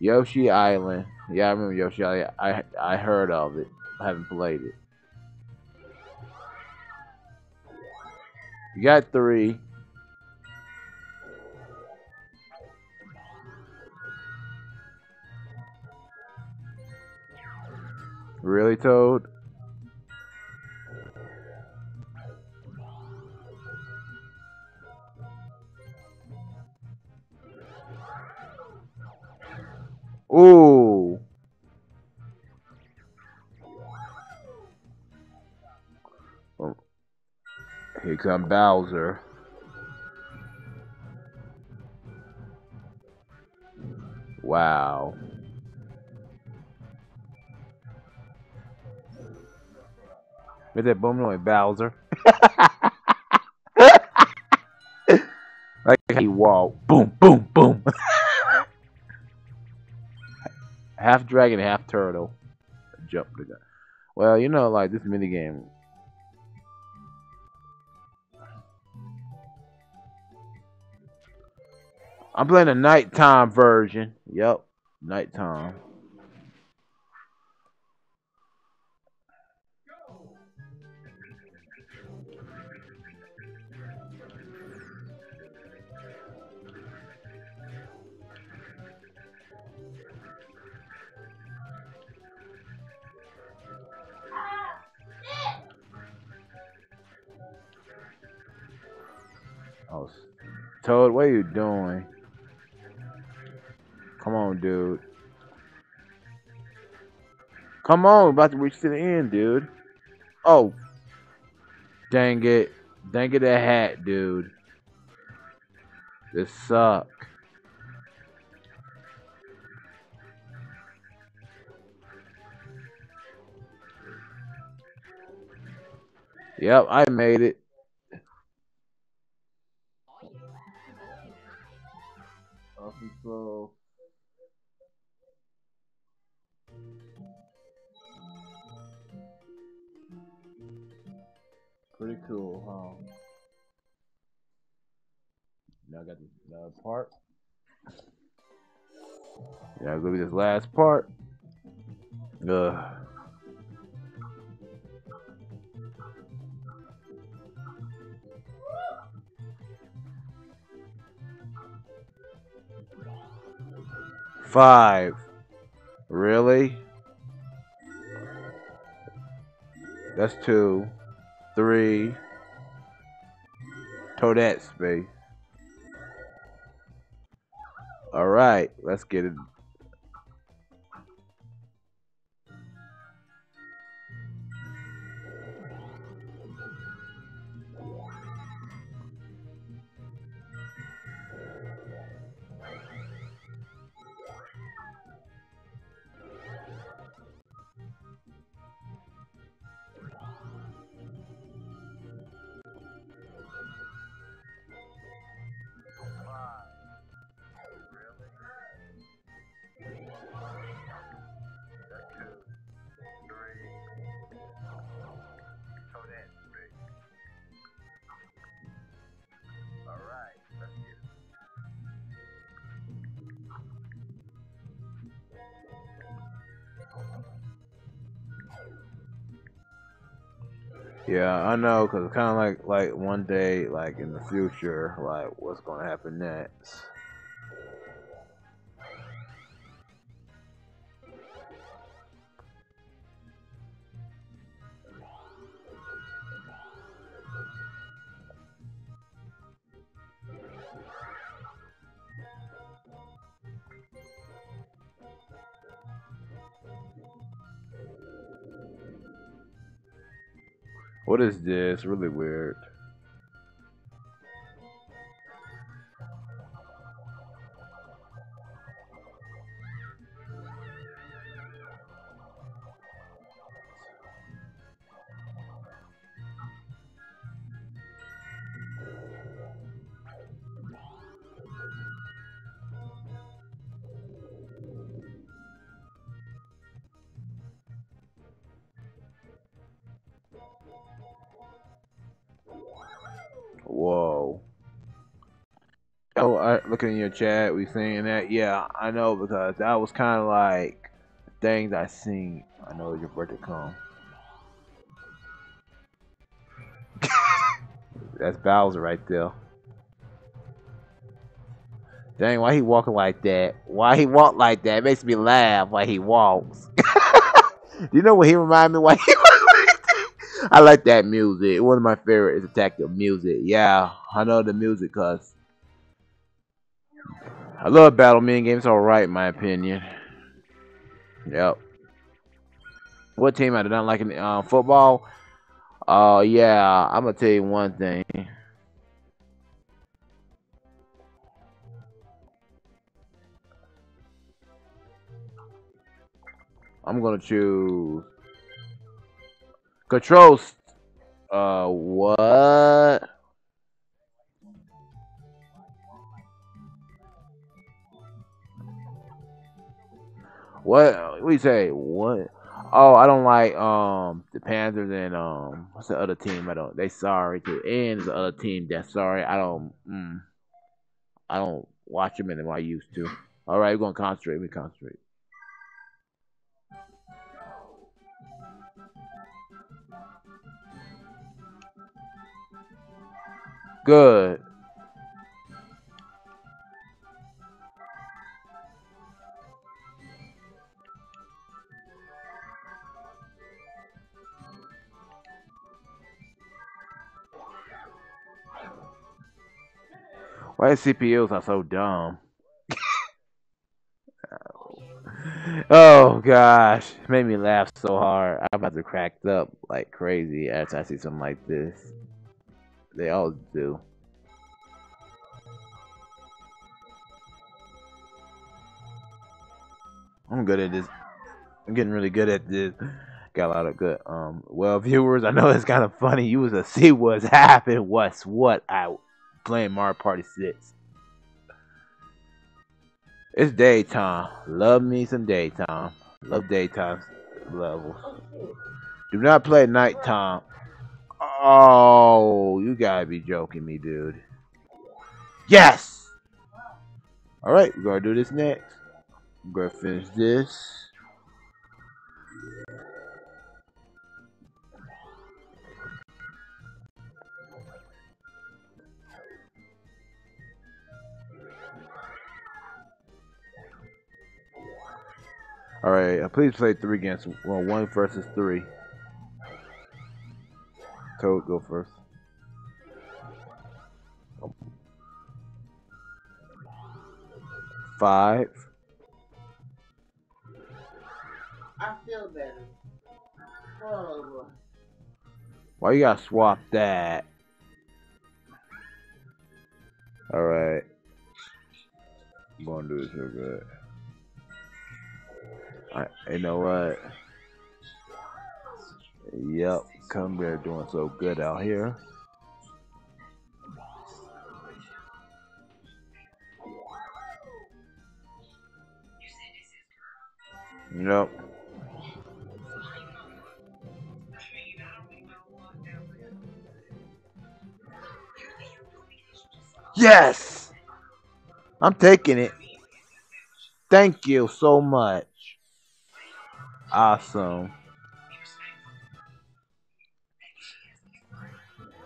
Yoshi Island. Yeah, I remember Yoshi Island. I I heard of it. I haven't played it. You got three. Really, Toad? Ooh. Oh. Here come Bowser. Wow. With that boom noise, Bowser. like he walk, boom, boom, boom. half dragon, half turtle. Jump the gun. Well, you know, like this mini game. I'm playing a nighttime version. Yep, nighttime. Toad, what are you doing? Come on, dude. Come on, we're about to reach to the end, dude. Oh. Dang it. Dang it, that hat, dude. This suck. Yep, I made it. Pretty cool, huh? Now I got the, another part. Yeah, go be this last part. Ugh. Five. Really? That's two. Three. Toadette space. Alright, let's get it. Yeah, I know, cause kind of like like one day, like in the future, like what's gonna happen next. What is this? Really weird. Oh, looking in your chat, we saying that. Yeah, I know because that was kind of like things I seen. I know your birthday come. That's Bowser right there. Dang, why he walking like that? Why he walk like that? It makes me laugh why he walks. You know what he remind me? Why he I like that music. One of my favorite is detective music. Yeah, I know the music cause I love battle mini games. Alright, in my opinion. Yep. What team I did not like in uh, football? Oh uh, yeah, I'm gonna tell you one thing. I'm gonna choose controls. Uh, what? What? we say? What? Oh, I don't like um the Panthers and um what's the other team? I don't. They sorry too. And the other team that's sorry. I don't. Mm, I don't watch them anymore. I used to. All right, we're gonna concentrate. We concentrate. Good. Why CPUs are so dumb? oh gosh, it made me laugh so hard. I'm about to crack up like crazy as I see something like this. They all do. I'm good at this. I'm getting really good at this. Got a lot of good um well viewers. I know it's kind of funny. You was to see what's happened. What's what I playing Mario Party 6. It's daytime. Love me some daytime. Love daytime levels. Do not play nighttime. Oh, you gotta be joking me, dude. Yes! Alright, we're gonna do this next. I'm gonna finish this. Alright, uh, please play three against well, one versus three. Toad, go first. Five. I feel better. Oh. Why you gotta swap that? Alright. I'm gonna do this real good. I, you know what? Yep, come here doing so good out here. Yep. Yes! I'm taking it. Thank you so much. Awesome.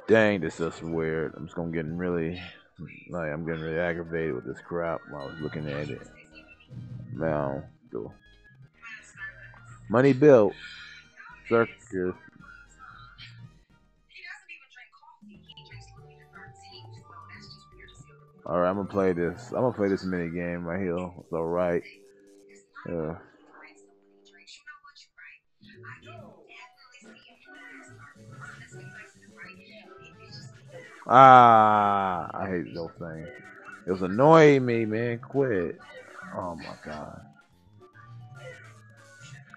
Dang, this is weird. I'm just gonna get really, like, I'm getting really aggravated with this crap while I was looking at it. Now, go. Money Belt. Circus. Alright, I'm gonna play this. I'm gonna play this mini game right here. It's alright. Yeah. Ah, I hate those things. It was annoying me, man. Quit. Oh my god.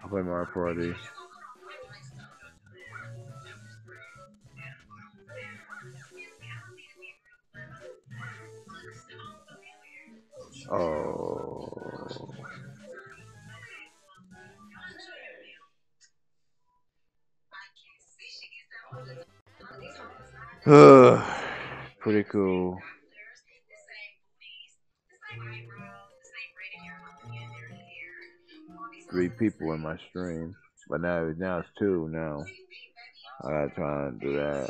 I'll play Mario Party. Oh. pretty cool. Three people in my stream, but now now it's two now. I gotta try and do that.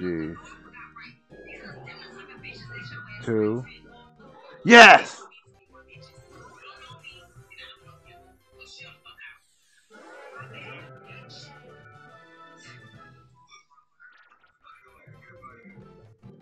Jeez. Two. Yes!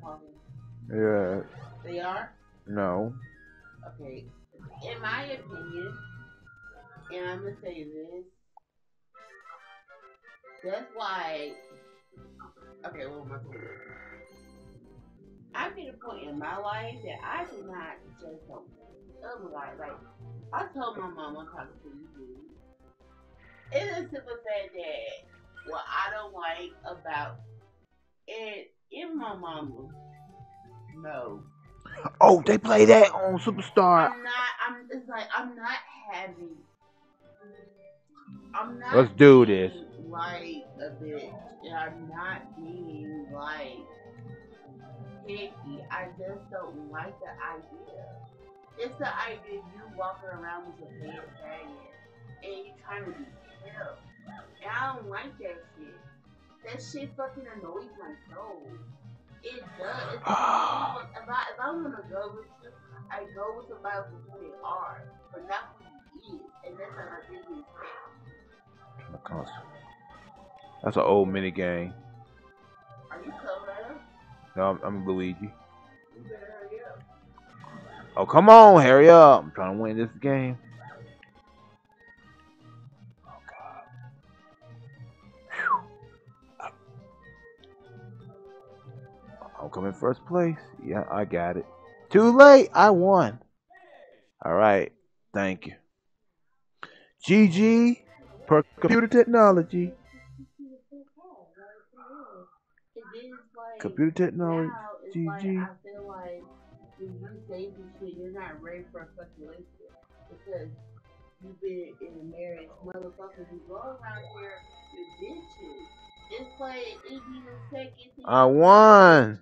talking? Yeah. They are? No. Okay. In my opinion, and I'm gonna say this. That's why. Okay, what am I saying? I'm at a point in my life that I do not just. Oh my god, like I told my mom I'm talking to you. dude. It is that what I don't like about it in my mama. No. Oh, they play that on Superstar. I'm not. I'm. It's like I'm not having. I'm not. Let's do being this. Like a bitch, and I'm not being like picky. I just don't like the idea. It's the idea you walking around with a pants sagging and you trying to be hip. And I don't like that shit. That shit fucking annoys my soul. It does. It's like, if I if I want to go with you, I go with somebody for who they are, but not who you is. And that's how I think it's That's an old mini game. Are you Colorado? No, I'm, I'm Luigi. You better hurry up. Oh, come on, hurry up. I'm trying to win this game. I'm coming first place. Yeah, I got it. Too late. I won. All right. Thank you. GG per computer technology. It Computer technology. GG. I feel like when you say this shit, you're not ready for a fucking relationship because you've been in a marriage, motherfuckers. You go around here with bitches. It's like it be the second. I won.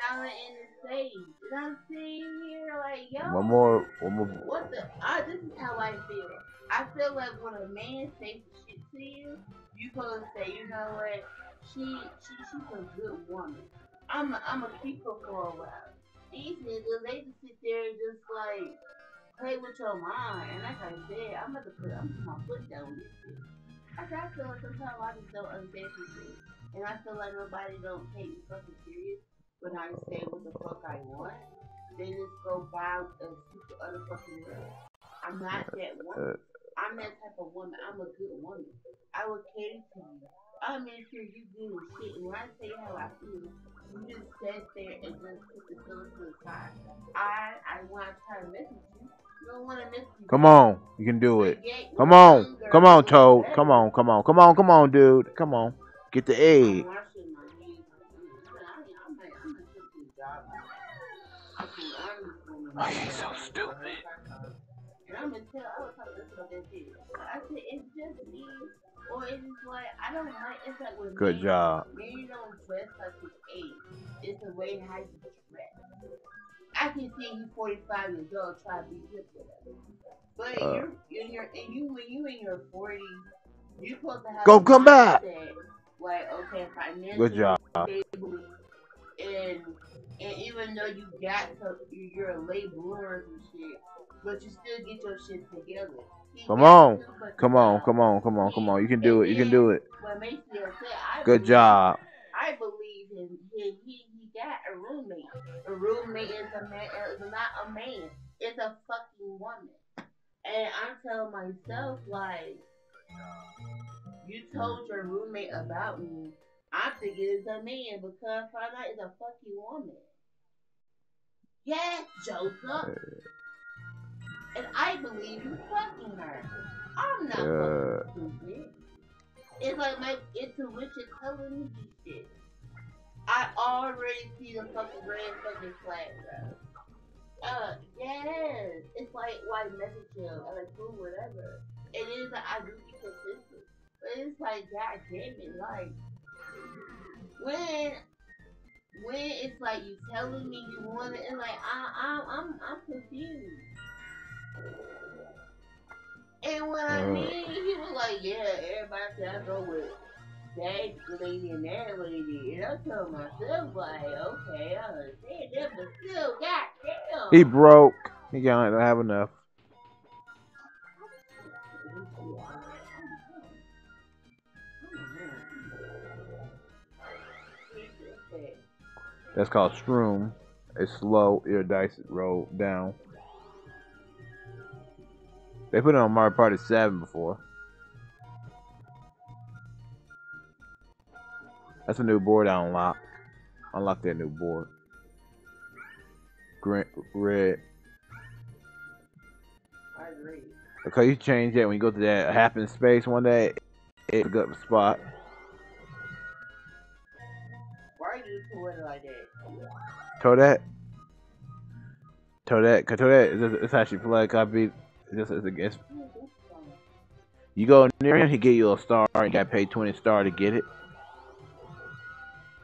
Silent in the stage. You know what I'm saying here? Like, yo. One more. One more. What the? I, this is how I feel. I feel like when a man says shit to you, you supposed to say, you know what? She, she, she's a good woman. I'm, a, I'm a keep her for a while. These niggas, they just sit there and just like play with your mind. And like I said, I'm about to put, I'm putting my foot down with this shit. I I feel like sometimes I just don't understand people, and I feel like nobody don't take me fucking serious when I say what the fuck I want. They just go buy a super other fucking world. I'm not that woman. I'm that type of woman. I'm a good woman. I will cater to you. I'll make sure you do shit. And when I say how I feel, you just sit there and just put the feelings to the side. I I want to try to mess with you. You don't want to mess with Come on, you can do it. Come on, come on, Toad. Come on, come on, come on, come on, dude. Come on, get the egg. Just woman. Oh, you're so stupid. And I'm gonna tell, I was talking to about that shit. I said, it's just me, or it's just like, I don't like, it's like with Good men, job. Men don't dress like his age. It's the way how you dress. I can see you 45 years old try to be hip with it. But Uh. you're, in your, and you, when you in your 40s, you're supposed to have Go, a come back. mindset, Like, okay, financially Good job. stable, and and even though you got to, you're a late bloomer and shit, but you still get your shit together. He Come on. Come on, come on, come on, come on. You can do it. You can do it. What makes me upset? I Good believe- job. I believe his, his he he got a roommate. A roommate is a man is not a man. It's a fucking woman. And I'm telling myself like you told your roommate about me. I'm thinking it's a man because out it's a fucking woman. Yes, Joseph. And I believe you fucking her. I'm not Uh, fucking stupid. It's like my intuition telling me this shit. I already see the fucking red fucking flag, bro. Uh, yes. It's like white messaging, or like cool, whatever. It is that I do be consistent. But it's like, god damn it, like, when, when it's like you telling me you want it, and like, I, I, I'm, I'm confused. And when I Uh. mean, he was like, yeah, everybody said I go with that lady and that lady. And I told myself, like, okay, I understand that, but still, goddamn. he broke. He can't have enough. That's called Shroom. It's slow, iridescent roll down. They put it on Mario Party 7 before. That's a new board I unlocked. Unlock that new board. Green, red. I agree. Okay, you change that when you go to that happen space one day. It's a good spot. Why are you doing it like that? Toadette. Toadette. Cause Toadette, it's, actually. Cause I beat. It's, it's against. You go near him, he give you a star. You got to pay 20 star to get it.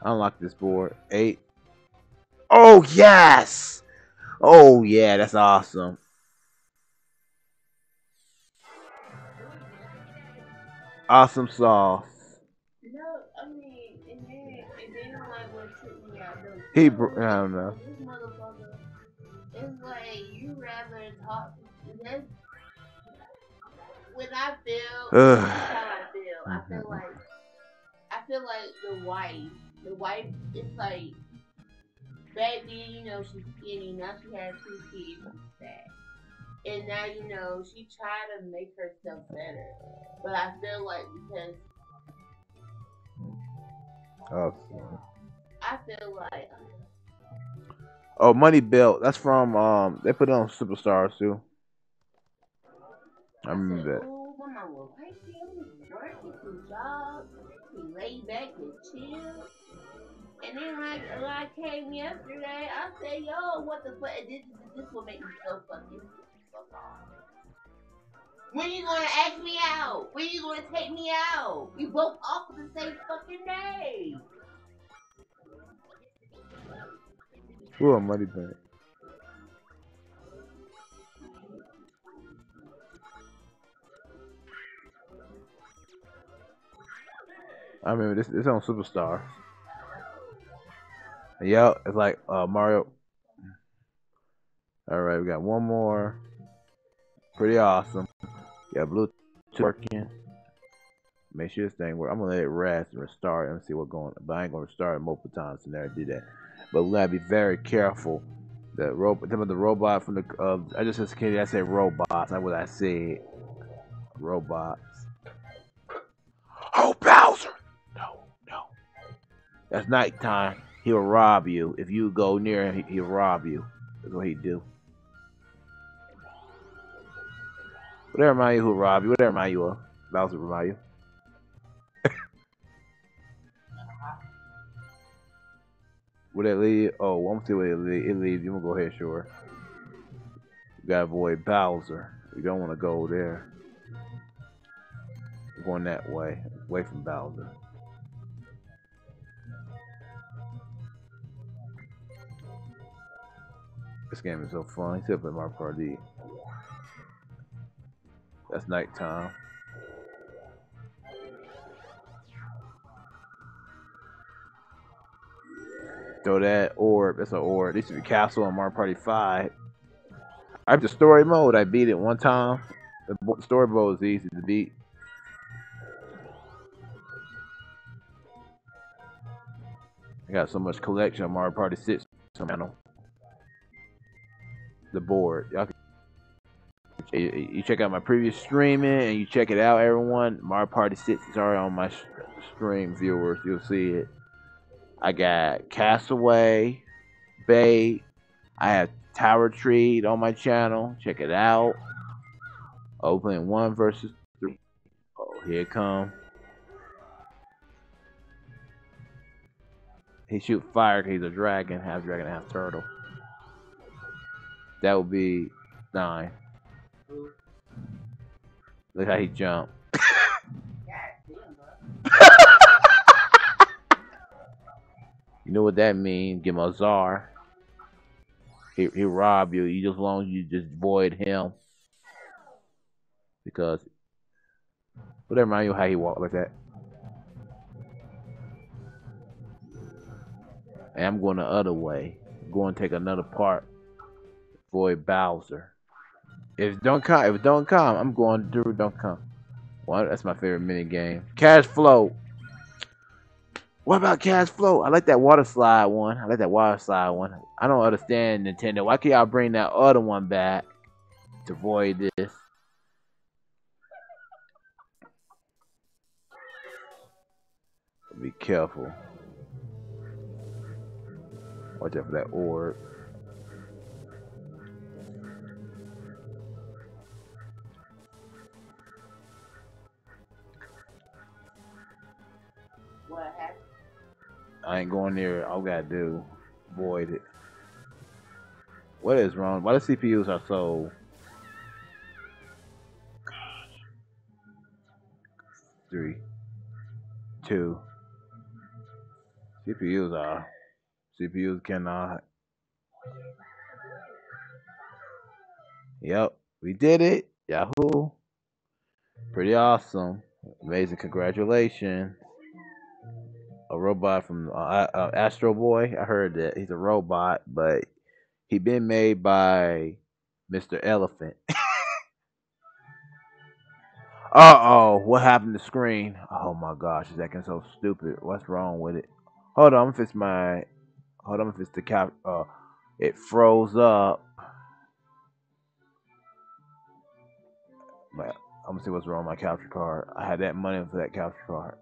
Unlock this board. Eight. Oh yes! Oh yeah, that's awesome. Awesome sauce. He br- I don't know. This motherfucker, it's like you rather talk. This, when I feel, Ugh. how I feel. I feel like, I feel like the wife, the wife, it's like, back then, you know, she's skinny. Now she has two kids and fat. And now, you know, she tried to make herself better. But I feel like because oh, Awesome. I feel like Oh, Money Belt. That's from um. They put it on Superstars too. I remember that. Ooh, my mom was right there with work, get some job, he lay back and chill. And then like when I came yesterday, I said, yo, what the fuck? This this will make me so fucking fuck off. When you gonna ask me out? When you gonna take me out? We both off the same fucking day. Ooh, a Money Bank. I remember this. This on Superstar. Yeah, it's like uh, Mario. All right, we got one more. Pretty awesome. Got Bluetooth working. Make sure this thing works. I'm gonna let it rest and restart and see what's going. But I ain't gonna restart it multiple times and never do that. But we gotta be very careful. The robot, the robot from the. Uh, I just said Kenny. I said robots. That's what I said. Robots. Oh, Bowser! No, no. That's nighttime. He'll rob you. If you go near him, he, he'll rob you. That's what he do. Whatever remind you who rob you. Whatever remind you of. Bowser remind you. Would it lead? Oh, I'm gonna see where it lead. It leads. You gonna go ahead, sure. You gotta avoid Bowser. You don't want to go there. You're going that way, away from Bowser. This game is so fun. Except for Mario Party. That's nighttime. Throw that orb. That's an orb. This is a castle on Mario Party 5. I have the story mode. I beat it one time. The story mode is easy to beat. I got so much collection of Mario Party 6 channel. The board. Y'all you, you check out my previous streaming and you check it out, everyone. Mario Party 6 is already on my stream viewers. You'll see it. I got Castaway, Bay. I have Tower Tree on my channel. Check it out. Opening one versus three. Oh, here it come. He shoot fire he's a dragon, half dragon, half turtle. That would be nine. Look how he jumped. You know what that means? Give him a czar. He he rob you. You just long you just void him. Because whatever mind you how he walk like that. And I'm going the other way. I'm going to take another part. Void Bowser. If don't come, if don't come, I'm going do don't come. Well, that's my favorite mini game. Cash flow. What about cash flow? I like that water slide one. I like that water slide one. I don't understand Nintendo. Why can't y'all bring that other one back to void this? Be careful. Watch out for that orb. I ain't going near All I gotta do, void it. What is wrong? Why the CPUs are so? Three, two. CPUs are. CPUs cannot. Yep, we did it. Yahoo. Pretty awesome. Amazing. Congratulations. A robot from uh, uh, Astro Boy. I heard that he's a robot, but he been made by Mr. Elephant. uh oh, what happened to screen? Oh my gosh, it's acting so stupid. What's wrong with it? Hold on, I'm fix my Hold on, if it's the cap, uh, it froze up. But I'm gonna see what's wrong with my capture card. I had that money for that capture card.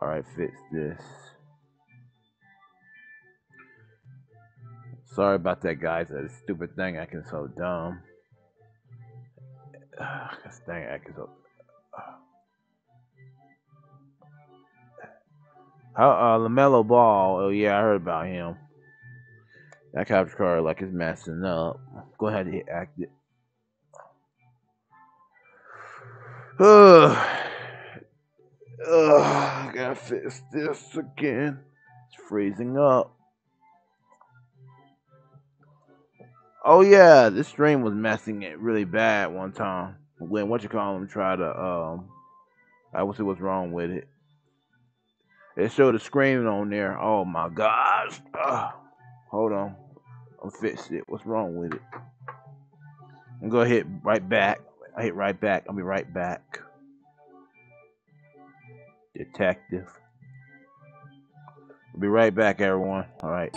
All right, fix this. Sorry about that, guys. That stupid thing acting so dumb. this thing acting so. How uh, LaMelo Ball? Oh yeah, I heard about him. That capture card like is messing up. Go ahead and act it. Ugh. Ugh, I gotta fix this again. It's freezing up. Oh yeah, this stream was messing it really bad one time. When what you call them try to um I will see what's wrong with it. It showed the screen on there. Oh my gosh. Ugh. Hold on. I'm fix it. What's wrong with it? I'm gonna hit right back. I hit right back. I'll be right back. Detective. I'll be right back, everyone. All right.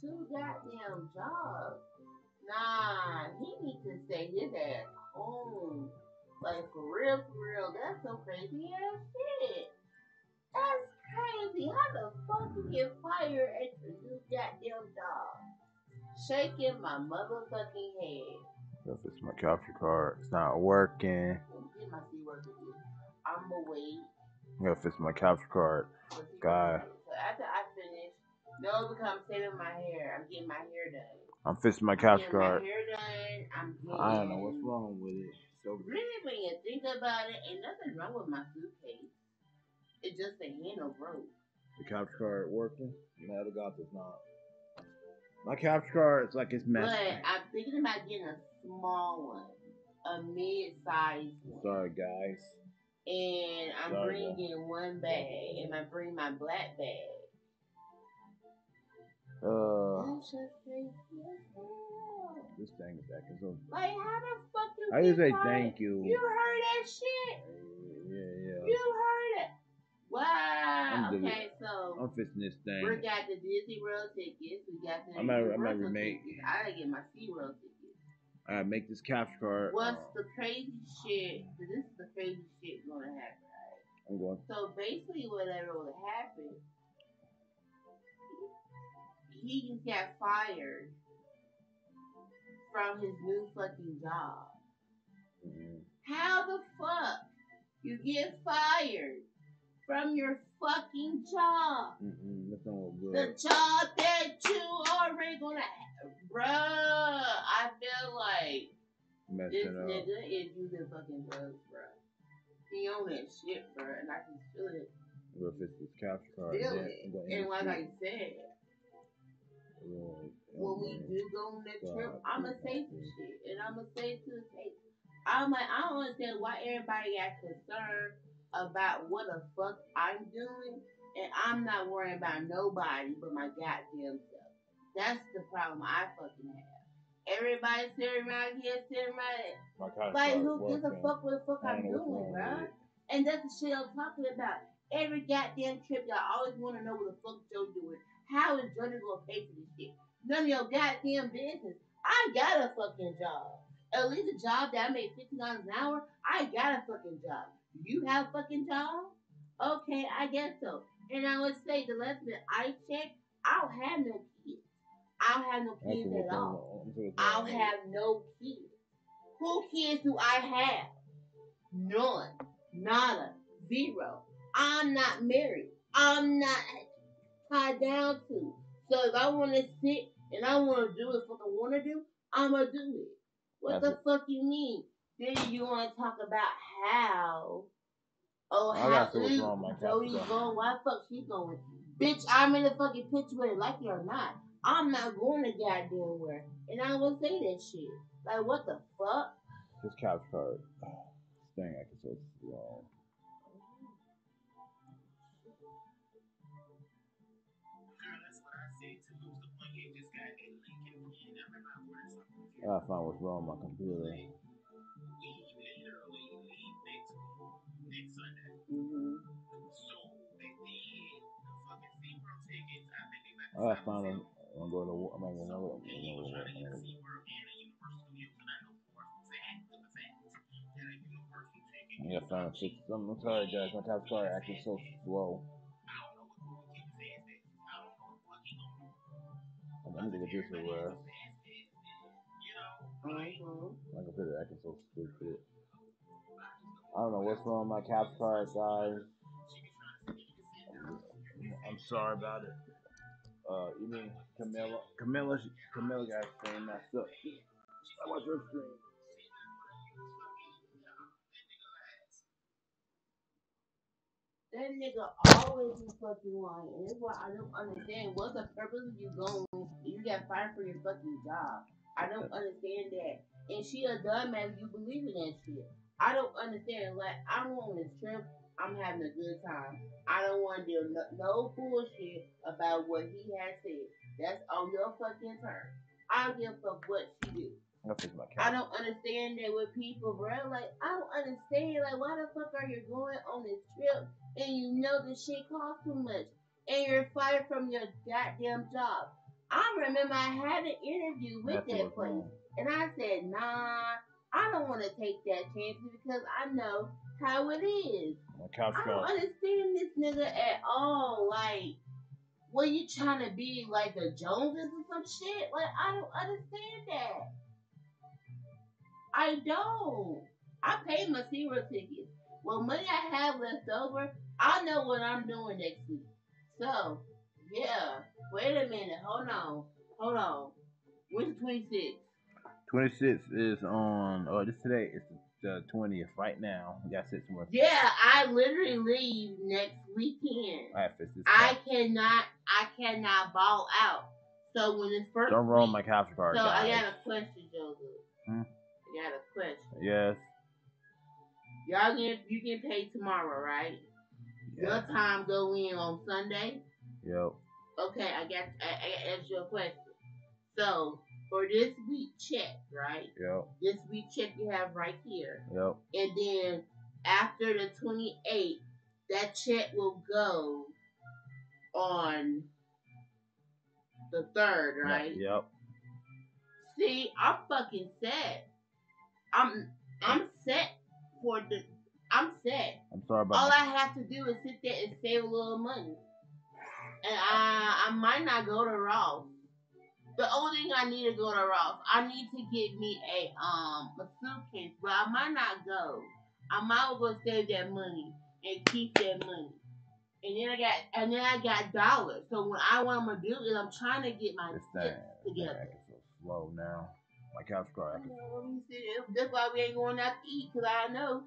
Two goddamn jobs. Nah, he needs to stay his ass home. Like for real, for real. That's some crazy ass shit. That's crazy. How the fuck you get fired at your new goddamn job? shaking my motherfucking head. If it's my capture card, it's not working. Get my C word. I'ma wait. If it's my capture card, God. So after I no, because I'm saving my hair. I'm getting my hair done. I'm fixing my I'm capture getting card. my hair done. I'm getting. I don't know what's wrong with it. So Really, when you think about it, ain't nothing wrong with my suitcase. It's just the handle broke. the capture card working? No, the God is not. My capture card is like it's But. I'm thinking about getting a small one, a mid-sized one. Sorry, guys. And I'm Sorry, bringing one bag, and I bring my black bag. Uh, That's just crazy as hell. this thing is acting so. Like, how the fuck you I just say thank you. You heard that shit? Yeah, yeah. You heard it? Wow. I'm Okay, so I'm fixing this thing. we got the Disney World tickets. We got the I'm at- I'm at Universal remake. I gotta get my SeaWorld tickets. I make this capture card. What's uh, the crazy shit? This is the crazy shit gonna happen, right? I'm going. So basically, whatever would happen, he just got fired from his new fucking job. mm How the fuck you get fired from your fucking job? Mm-mm, that's not look The good. job that you already gonna have. Bruh, I feel like this Messing up. nigga is using fucking drugs, bruh. He on that shit, bruh, and I can feel it. I'm gonna fix this capture card. Feel it. And like I said, when we I'm do go on that trip, I'ma say some shit, and I'ma say it to his face. I'm like, I don't understand why everybody got concerned about what the fuck I'm doing, and I'm not worrying about nobody but my goddamn self. That's the problem I fucking have. Everybody sitting around here, sitting around, like, who gives a fuck what the fuck I'm don't know what's doing, wrong bruh? with it. And that's the shit I'm talking about. Every goddamn trip, y'all always want to know what the fuck Joe doing. How is Johnny gonna pay for this shit? None of your goddamn business. I got a fucking job. At least a job that I make fifty dollars an hour. I got a fucking job. You have a fucking job? Okay, I guess so. And I would say the last bit I checked, I don't have no kids. I don't have no kids at all. I'm saying what's I don't have no kids. Who kids do I have? None. Nada. Zero. I'm not married. I'm not down to. So if I want to sit and I want to do what I want to do, I'm going to do it. What That's the fuck you mean? Then you want to talk about how. Oh, I how gotta see what's ooh, wrong with my Joey going? Why the fuck she going? Bitch, I'm in the fucking picture with it, like it or not. I'm not going to goddamn where. And I will say that shit. Like, what the fuck? This capture card. This thing acting so slow. I find what's wrong with my computer. I find them. I'm gonna go to. I'm gonna go to. I'm gonna go to. I fix. I'm, I'm sorry, guys. Capture card acting so slow. I'm gonna get this. Mm-hmm. My computer acting so stupid. I don't know what's wrong with my capture card, guys. I'm sorry about it. Uh, you mean Camilla? Camilla, Camilla got stream messed up. I watch her stream. That nigga always be fucking lying. And that's why I don't understand. What's the purpose of you going? You got fired for your fucking job. I don't understand that. And she a dumbass. You believe in that shit. I don't understand. Like I'm on this trip. I'm having a good time. I don't want to deal no, no bullshit about what he has said. That's on your fucking turn. I don't give a fuck what she do. I'll fix my I don't understand that with people, bro. Like, I don't understand. Like, why the fuck are you going on this trip and you know this shit costs too much and you're fired from your goddamn job? I remember I had an interview with That's that place and I said, nah, I don't want to take that chance because I know how it is. I don't card. understand this nigga at all. Like, What you trying to be like the Joneses or some shit? Like I don't understand that. I don't. I paid my zero tickets. What money I have left over, I know what I'm doing next week. So, yeah. Wait a minute. Hold on. Hold on. When's the 26th? 26 is on. Oh, this today. It's the 20th right now. We got six more. Yeah, I literally leave next weekend. I have this. I cannot. I cannot ball out. So when it's first. Don't roll my capture card. So I got a question, Joseph. Hmm? I got a question. Yes. Y'all get you get paid tomorrow, right? Yeah. Your time go in on Sunday. Yep. Okay, I got I, I asked you a question. So for this week check, right? Yep. This week check you have right here, Yep. and then after the twenty eighth, that check will go on the third, right? Yep. See, I'm fucking set. I'm I'm set for the. I'm set. I'm sorry about All my- I have to do is sit there and save a little money, and I I might not go to Ross. The only thing I need to go to Ross, I need to get me a um a suitcase, but I might not go. I might as well save that money and keep that money. And then I got and then I got dollars. So when I want to do is I'm trying to get my This thing. tips this thing together. acting so slow now. My couch card. acting- Let me see. That's why we ain't going out to eat because I know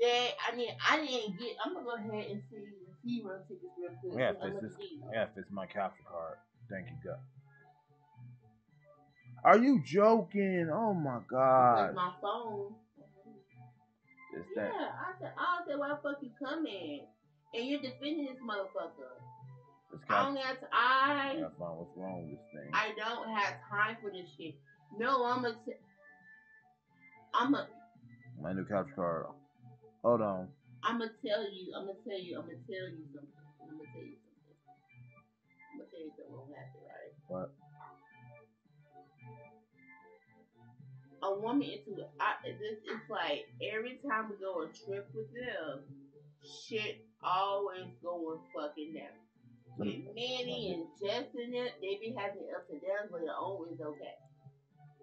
that I mean I didn't get. I'm gonna go ahead and see the zero tickets real quick. I gotta I'm fix gonna this. see. I gotta my capture card. Thank you, God. Are you joking? Oh my God. my phone. This Yeah, thing. I said, I said, why the fuck you coming? And you're defending this motherfucker. This I don't have. I I find what's wrong with this thing. I don't have time for this shit. No, I'm a. T- I'm a. My new capture card. Hold on. I'm gonna tell you. I'm gonna tell you. I'm gonna tell you something. I'm gonna tell you something. I'm gonna tell you something. Won't happen, right? What? a woman into it. I, this it's like every time we go on a trip with them, shit always going fucking down. With Manny and Justin, it, they be having ups and downs, but it always okay.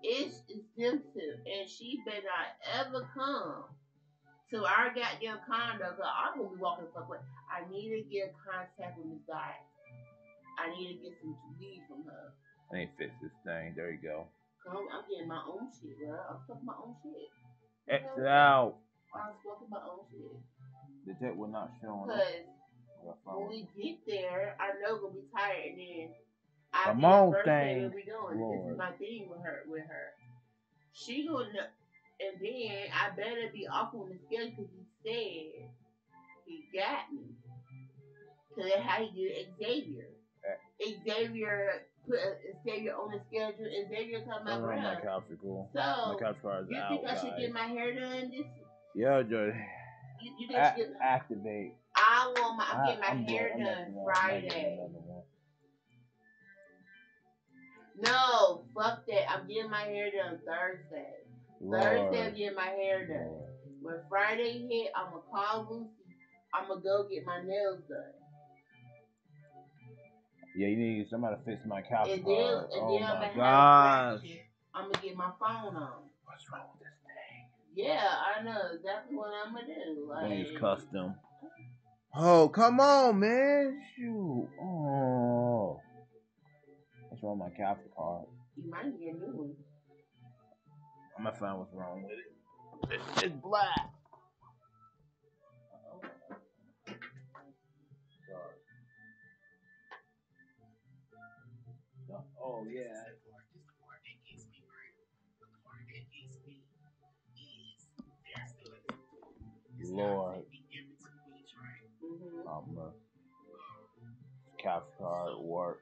It's, it's them two, and she better not ever come to our goddamn condo. Cause I'm gonna be walking the fuck away. I need to get contact with Miss Guy. I need to get some weed from her. I need to fix this thing. There you go. I'm, I'm getting my own shit, bro. I'm fucking my own shit. Exit out. I'm smoking my own shit. The jet will not show on. Cause I gotta find when we get there, I know gonna be tired, and then I Come be the on, first thing. day we going. This is my thing with her. With her, she gonna, and then I better be off on the schedule because he said he got me. Cause that's how he did Xavier. Xavier put Xavier on the schedule, and Xavier talking Something about wrong with my bruh. capture cool. So My capture card is you out, think I should get my hair done? This Yeah, Joy. you, you think I A- should get activate. I want my I'm I- getting my I'm hair good. Done messing up. I'm making Friday. No, fuck that. I'm getting my hair done Thursday. Thursday I'm Lord. getting my hair done. Lord. When Friday hit, I'ma call Lucy. I'ma go get my nails done. Yeah, you need somebody to fix my capture And then, card. and Oh then I'ma my gosh. I'ma get my phone on. What's wrong with this thing? Yeah, I know exactly what I'm gonna do. I Like, it's custom. Oh, come on, man. Shoot. Oh. What's wrong with my capture card? you might get a new one. I'm gonna find what's wrong with it. It's, it's black. Uh-oh. Sorry. No- Oh yeah. Lord. Mhm. Um, card work.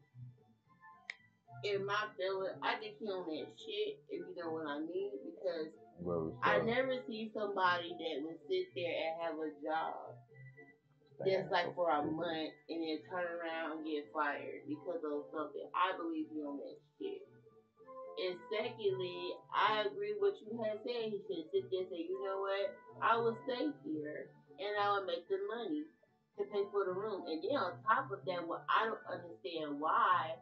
in my feeling, I think he on that shit. If you know what I mean, because I never see somebody that would sit there and have a job just like for a month and then turn around and get fired because of something. I believe he on that shit. And secondly, I agree with what you had said. He should sit there and say, you know what, I will stay here and I will make the money to pay for the room. And then on top of that, what I don't understand why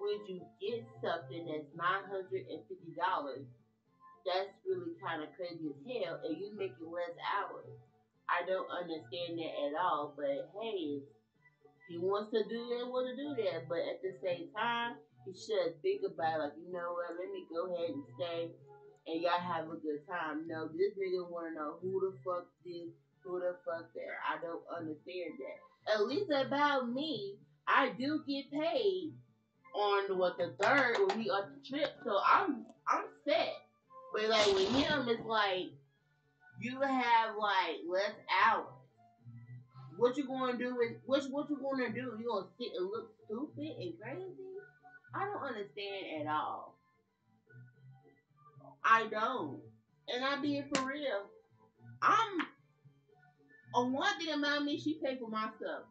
would you get something that's nine hundred and fifty dollars? That's really kind of crazy as hell, and you making less hours. I don't understand that at all. But hey, he wants to do that, want to do that. But at the same time, he should think about like, you know what? Let me go ahead and stay, and y'all have a good time. No, this nigga want to know who the fuck this, who the fuck that. I don't understand that. At least about me, I do get paid on what the third when we on the trip, so I'm I'm set. But like with him, it's like you have like less hours. What you gonna do with what what you gonna do? You gonna sit and look stupid and crazy? I don't understand at all. I don't. And I be it for real. I'm on one thing about me, she pay for my stuff.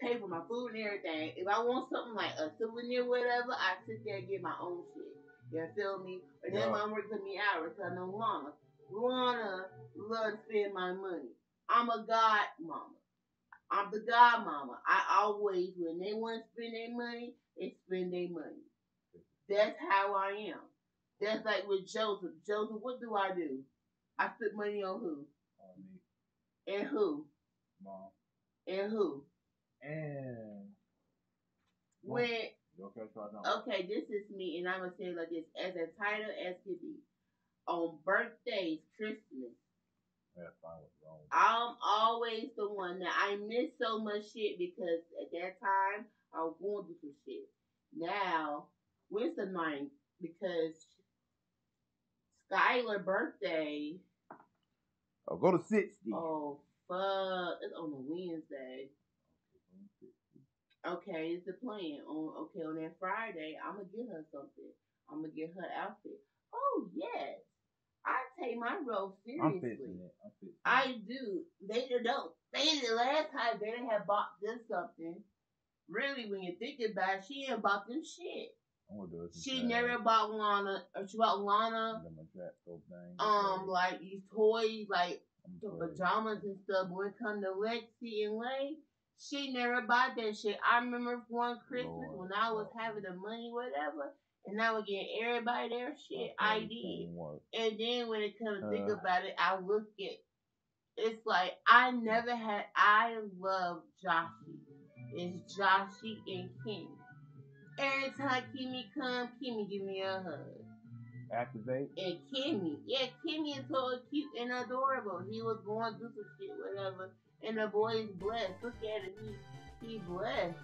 Pay for my food and everything. If I want something like a souvenir, whatever, I sit there and get my own shit. You feel me? Or then Yeah. my work for me hours, so I know Lana. Lana love to spend my money. I'm a god mama. I'm the god mama. I always, when they want to spend their money, they spend their money. That's how I am. That's like with Joseph. Joseph, what do I do? I put money on who? On me, And who? mom, And who? And When okay? So I don't. okay, this is me, and I'm gonna say it like this: as a title as could be. On birthdays, Christmas, That's fine. What's wrong? I'm always the one that I miss so much shit because at that time I was going through some shit. Now, when's the ninth? Because Skylar birthday. Oh, go to sixty. Oh fuck! It's on a Wednesday. Okay, it's the plan. On okay, on that Friday, I'm gonna get her something. I'm gonna get her outfit. Oh yes, I take my role seriously. fixing it. I'm fixing it. I do. They don't. They the last time they didn't have bought this something. Really, when you think about it, she ain't bought them shit. I'm gonna do it. She never bought Lana. Or she bought Lana. Um, like these toys, like the pajamas and stuff. When it come to Lexi and Lay, she never bought that shit. I remember one Christmas Lord. when I was having the money, whatever, and I was getting everybody their shit. I did. And then when it comes to think Uh. about it, I look at it. it's like I never had. I love Joshy. It's Joshy and Kimmy. Every time Kimmy come, Kimmy give me a hug. Activate. And Kimmy, yeah, Kimmy is so cute and adorable. He was going through some shit, whatever. And the boy is blessed. Look at him, he he blessed.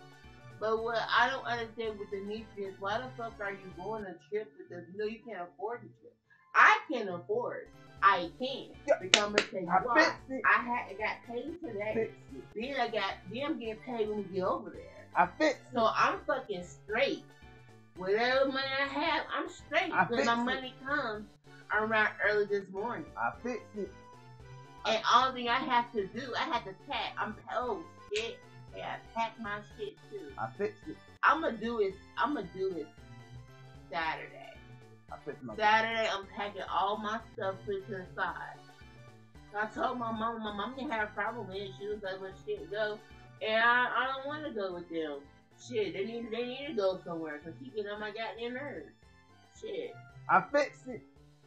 But what I don't understand with the is why the fuck are you going on a trip with this? No, you can't afford the trip. I can afford. I can. Because I'm gonna tell you I why. I had I got paid today. Fixed it. Then I got them getting paid when we get over there. I fixed it. So I'm fucking straight. Whatever money I have, I'm straight. I Because my fix it. money comes around early this morning. I fixed it. And all thing I have to do, I have to pack. I'm oh shit. Yeah, I pack my shit too. I fixed it. I'm gonna do it. I'm gonna do it Saturday. I fixed my. Saturday, I'm packing all my stuff, put to the side. I told my mom, my mom didn't have a problem with it. She was like, "Well, shit, go." And I, I don't want to go with them. Shit, they need, they need to go somewhere because she get on my goddamn nerves. Shit, I fixed it.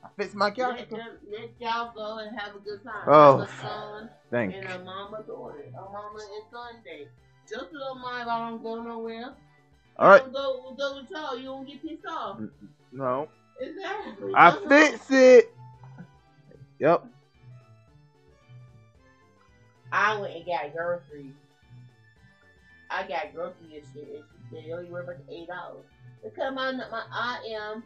I fixed my let, calendar. them, let y'all go and have a good time. Oh, Have a son Thank and a mama daughter, a mama and Sunday. Just don't mind if I don't go nowhere. All right. Don't go, go with y'all. You don't get pissed off. Mm, mm, no. Exactly. I Just- fixed it. Yep. I went and got groceries. I got groceries and shit. And she said, "Oh, you worth about eight dollars." Because my, my I am,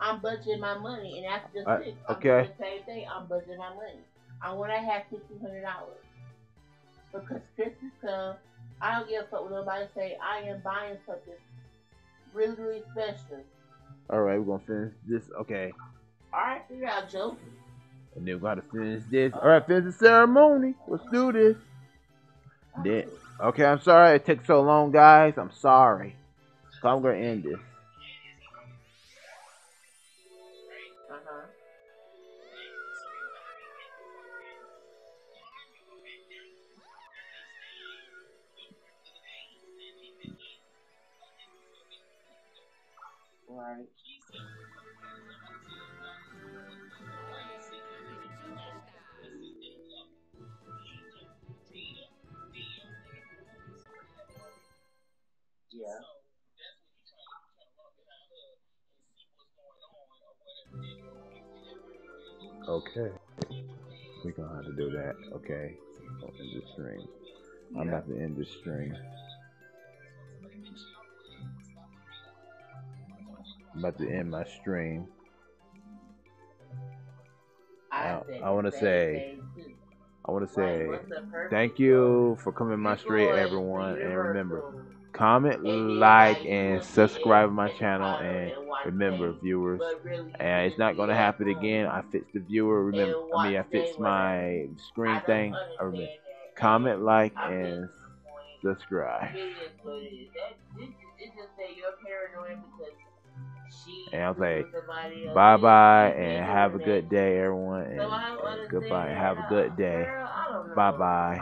I'm budgeting my money, and after the six, I'm okay. doing the same thing. I'm budgeting my money. I want to have fifteen hundred dollars because Christmas come. I don't give a fuck what nobody say. I am buying something really, really special. All right, we're gonna finish this. Okay, All right, figure out, Joe. and then we're gonna finish this. All right, finish the ceremony. Let's do this. Then, okay, I'm sorry it took so long, guys. I'm sorry. So I'm gonna end this. Right. Yeah. Okay. We're gonna have to do that. Okay. End this stream. I'm about to end this stream. I'm about to end my stream. I- I wanna say. I want to say what's the purpose thank you for coming my street, everyone. And remember, comment, like, and subscribe to my channel. And remember, viewers, and it's not gonna happen again. I fixed the viewer. Remember, I mean, I fixed my screen thing. I remember, comment, like, and subscribe. And I was say, with somebody else. Bye bye, and have a good day, everyone. And, So and goodbye. Have a good day. Girl, I don't know. Bye bye.